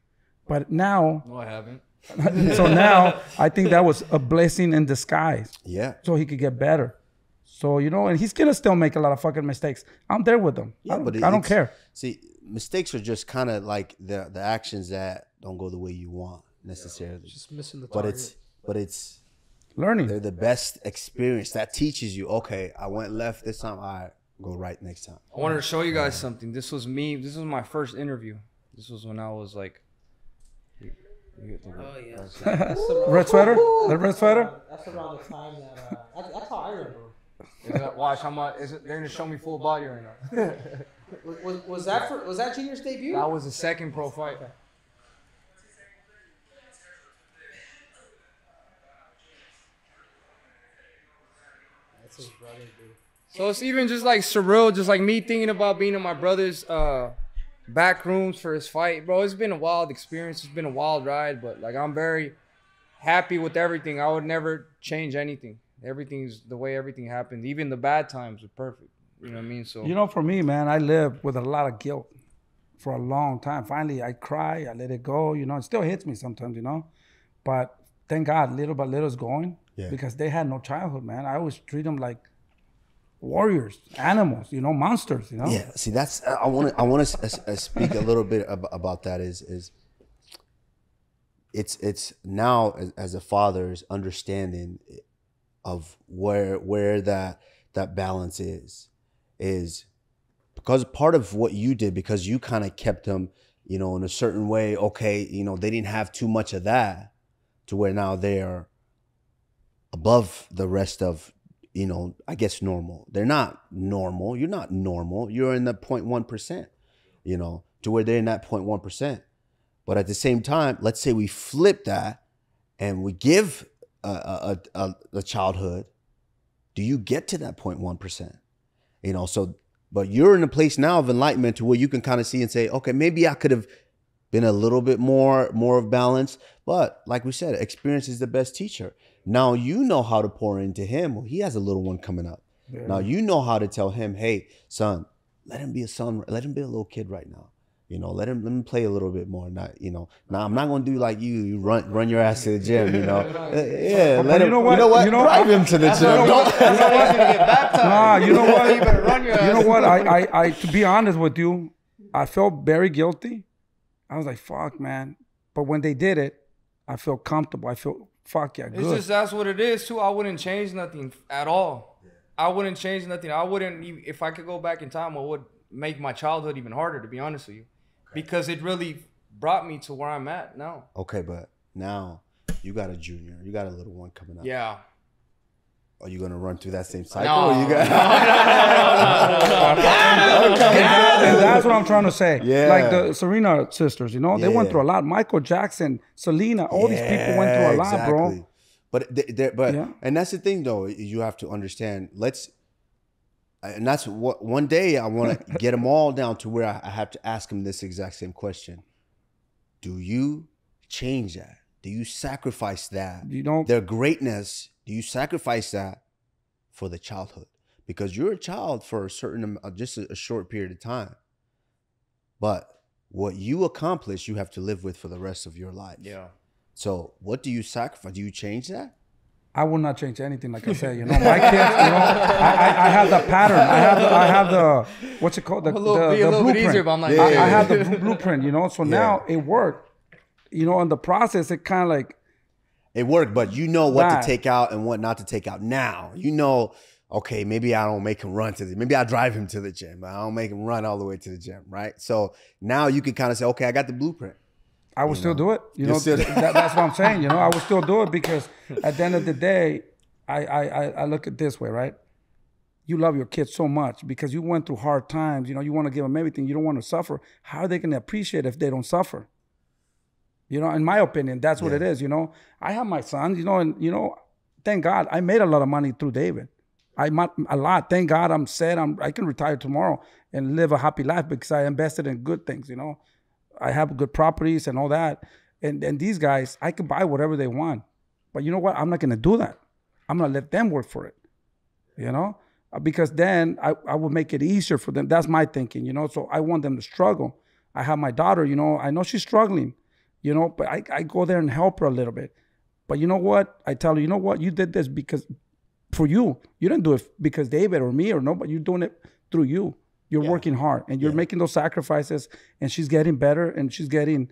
But now, No, I haven't. so now I think that was a blessing in disguise Yeah. so he could get better. So, you know, and he's going to still make a lot of fucking mistakes. I'm there with him. I don't, but it- I don't care. See, mistakes are just kind of like the the actions that don't go the way you want necessarily. just missing the target. but it's but it's Learning. they're the best experience that teaches you. Okay, I went left this time. All right, go right next time. I wanted to show you guys something. This was me. This was my first interview. This was when I was like. you- you get the- Oh yeah. Red sweater? The red sweater? That's around the time that. Uh, that's how I remember. Is that- Watch how much. Is it, they're gonna show me full body right now. Was, was, was that for was that Junior's debut? That was the second pro fight. That's his brother, dude. So it's even just like surreal, just like me thinking about being in my brother's uh, back rooms for his fight, bro. It's been a wild experience. It's been a wild ride, but like I'm very happy with everything. I would never change anything. Everything's the way everything happened. Even the bad times were perfect. You know what I mean? So You know, for me, man, I lived with a lot of guilt for a long time. Finally, I cry, I let it go. You know, it still hits me sometimes, you know. But thank God, little by little, it's going. Yeah. Because they had no childhood, man. I always treat them like warriors, animals, you know, monsters, you know. Yeah, see, that's I want to I want to uh, uh, speak a little bit ab- about that. Is is it's it's now as, as a father's understanding of where where that that balance is is because part of what you did because you kind of kept them you know in a certain way okay you know they didn't have too much of that to where now they are above the rest of you know i guess normal. They're not normal. You're not normal. You're in the 0.1% you know to where they're in that 0.1% but at the same time let's say we flip that and we give a a, a, a childhood, do you get to that 0.1 percent? You know, so but you're in a place now of enlightenment to where you can kind of see and say, okay, maybe I could have been a little bit more more of balance. But like we said, experience is the best teacher. Now you know how to pour into him. Well, he has a little one coming up. Now you know how to tell him, hey, son, let him be a son, let him be a little kid right now. You know, let him let him play a little bit more. Not, you know, now I'm not gonna do like you. You run run your ass to the gym. You know, Uh, yeah. But Let you him. know what? You know what? You know- Drive him to the gym. know Don't- what? That's why I want you to get baptized. Nah, you know what? You better run your You know what? I, I, I, to be honest with you, I felt very guilty. I was like, fuck, man. But when they did it, I felt comfortable. I felt, fuck yeah, good. It's just that's what it is too. I wouldn't change nothing at all. I wouldn't change nothing. I wouldn't even if I could go back in time. I would make my childhood even harder, to be honest with you, because it really brought me to where I'm at now. Okay, but now you got a junior. You got a little one coming up. Yeah. Are you gonna run through that same cycle? No, you got and that's what I'm trying to say. Yeah. Like the Serena sisters, you know, they went through a lot. Michael Jackson, Selena, all these people went through a lot, Yeah, bro. But th- there- but Yeah. and that's the thing though. You have to understand. Let's and that's what one day I want to get them all down to where I, I have to ask them this exact same question. Do you change that? Do you sacrifice that? You know, Their greatness. Do you sacrifice that for the childhood? Because you're a child for a certain am- uh, just a, a short period of time. But what you accomplish, you have to live with for the rest of your life. Yeah. So what do you sacrifice? Do you change that? I will not change anything. Like I said, you know, my kids, you know, I, I, I have the pattern. I have the, I have the what's it called? The, I'm little- the, be a the little bit blueprint. easier, but I'm not- I, Yeah, I have the blueprint, you know. So now it worked. You know, in the process, it kind of like It worked, but you know what That. to take out and what not to take out now. You know, okay, maybe I don't make him run to the maybe I drive him to the gym. but I don't make him run all the way to the gym, right? So now you can kind of say, okay, I got the blueprint. I would still do it. You know, th- that, that's what I'm saying. You know, I would still do it because at the end of the day, I, I, I, look at this way, right? You love your kids so much because you went through hard times. You know, you want to give them everything. You don't want to suffer. How are they going to appreciate if they don't suffer? You know, in my opinion, that's what it is. You know, I have my sons. You know, and you know, thank God I made a lot of money through David. I might a lot. Thank God I'm set. I'm I can retire tomorrow and live a happy life because I invested in good things. You know, I have good properties and all that. And and these guys, I can buy whatever they want. But you know what? I'm not gonna do that. I'm gonna let them work for it. You know? Uh, Because then I, I will make it easier for them. That's my thinking, you know. So I want them to struggle. I have my daughter, you know, I know she's struggling, you know, but I, I go there and help her a little bit. But you know what? I tell her, you know what? You did this because for you. You didn't do it because David or me or nobody. You're doing it through you. You're working hard and you're making those sacrifices and she's getting better and she's getting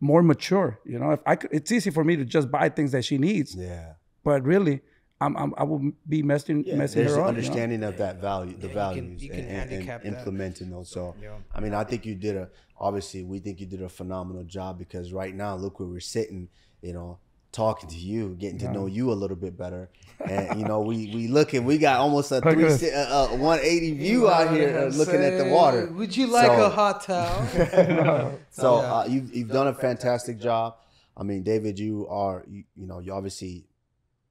more mature. You know, if I could, it's easy for me to just buy things that she needs, Yeah. but really, I'm, I'm I will be messing messing There's her an up. you know? understanding of that value, the can- values, you can and, and- and handicap that. implementing those. So, I mean, I think you did a. Obviously, we think you did a phenomenal job because right now, look where we're sitting. You know, talking to you, getting to know you a little bit better, and you know, we we looking. We got almost a three uh, uh, 180 view out here uh, looking at the water. Would you like So- a hot towel? So Yeah. uh, you've you've done a fantastic job. I mean, David, you are you, you know you obviously,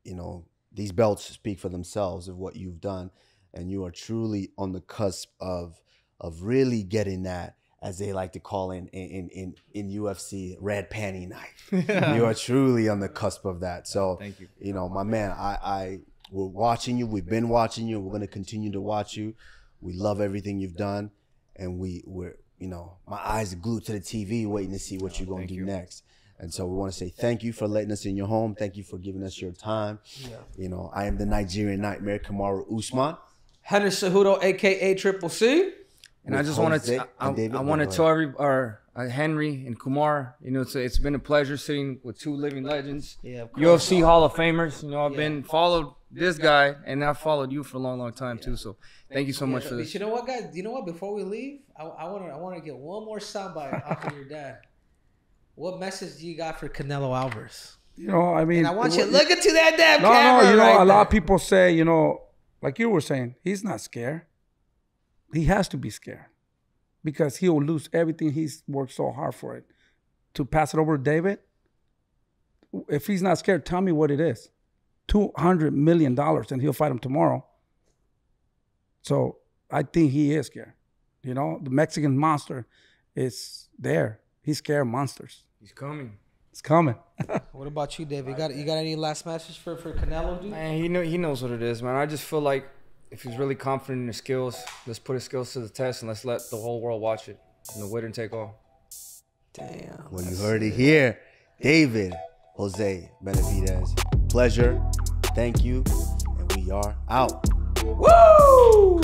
you know these belts speak for themselves of what you've done, and you are truly on the cusp of of really getting that as they like to call in in in in UFC red panty night. you are truly on the cusp of that. So Thank you. You know, my man, I I we're watching you. We've been watching you. We're gonna continue to watch you. We love everything you've done, and we we're you know my eyes are glued to the TV, waiting to see what you're gonna do next. And so we want to say thank you for letting us in your home. Thank you for giving us your time. Yeah. You know, I am the Nigerian Nightmare, Kamaru Usman. Henry Cejudo, aka Triple C. And I just want to, I, and I want to tell every, or uh, Henry and Kumar, you know, it's, it's been a pleasure sitting with two living legends, Yeah, of course. UFC Hall of Famers. You know, I've been followed this guy, and I've followed you for a long, long time too. So thank you so much for this. you know what, guys? You know what? Before we leave, I want to I want to get one more soundbite off of your dad. What message do you got for Canelo Alvarez? You know, I mean, And I want you to look into that damn No, camera. no, you know, right a lot of people say, you know, like you were saying, he's not scared. He has to be scared because he will lose everything he's worked so hard for it. To pass it over to David, if he's not scared, tell me what it is. two hundred million dollars, and he'll fight him tomorrow. So I think he is scared. You know, the Mexican monster is there. He's scared of monsters. He's coming. It's coming. What about you, Dave? You got you got any last message for for Canelo, dude? Man, he know he knows what it is, man. I just feel like if he's really confident in his skills, let's put his skills to the test and let's let the whole world watch it. And the winner take all. Damn. Well, you heard it here. David Jose Benavidez. Pleasure. Thank you. And we are out. Woo!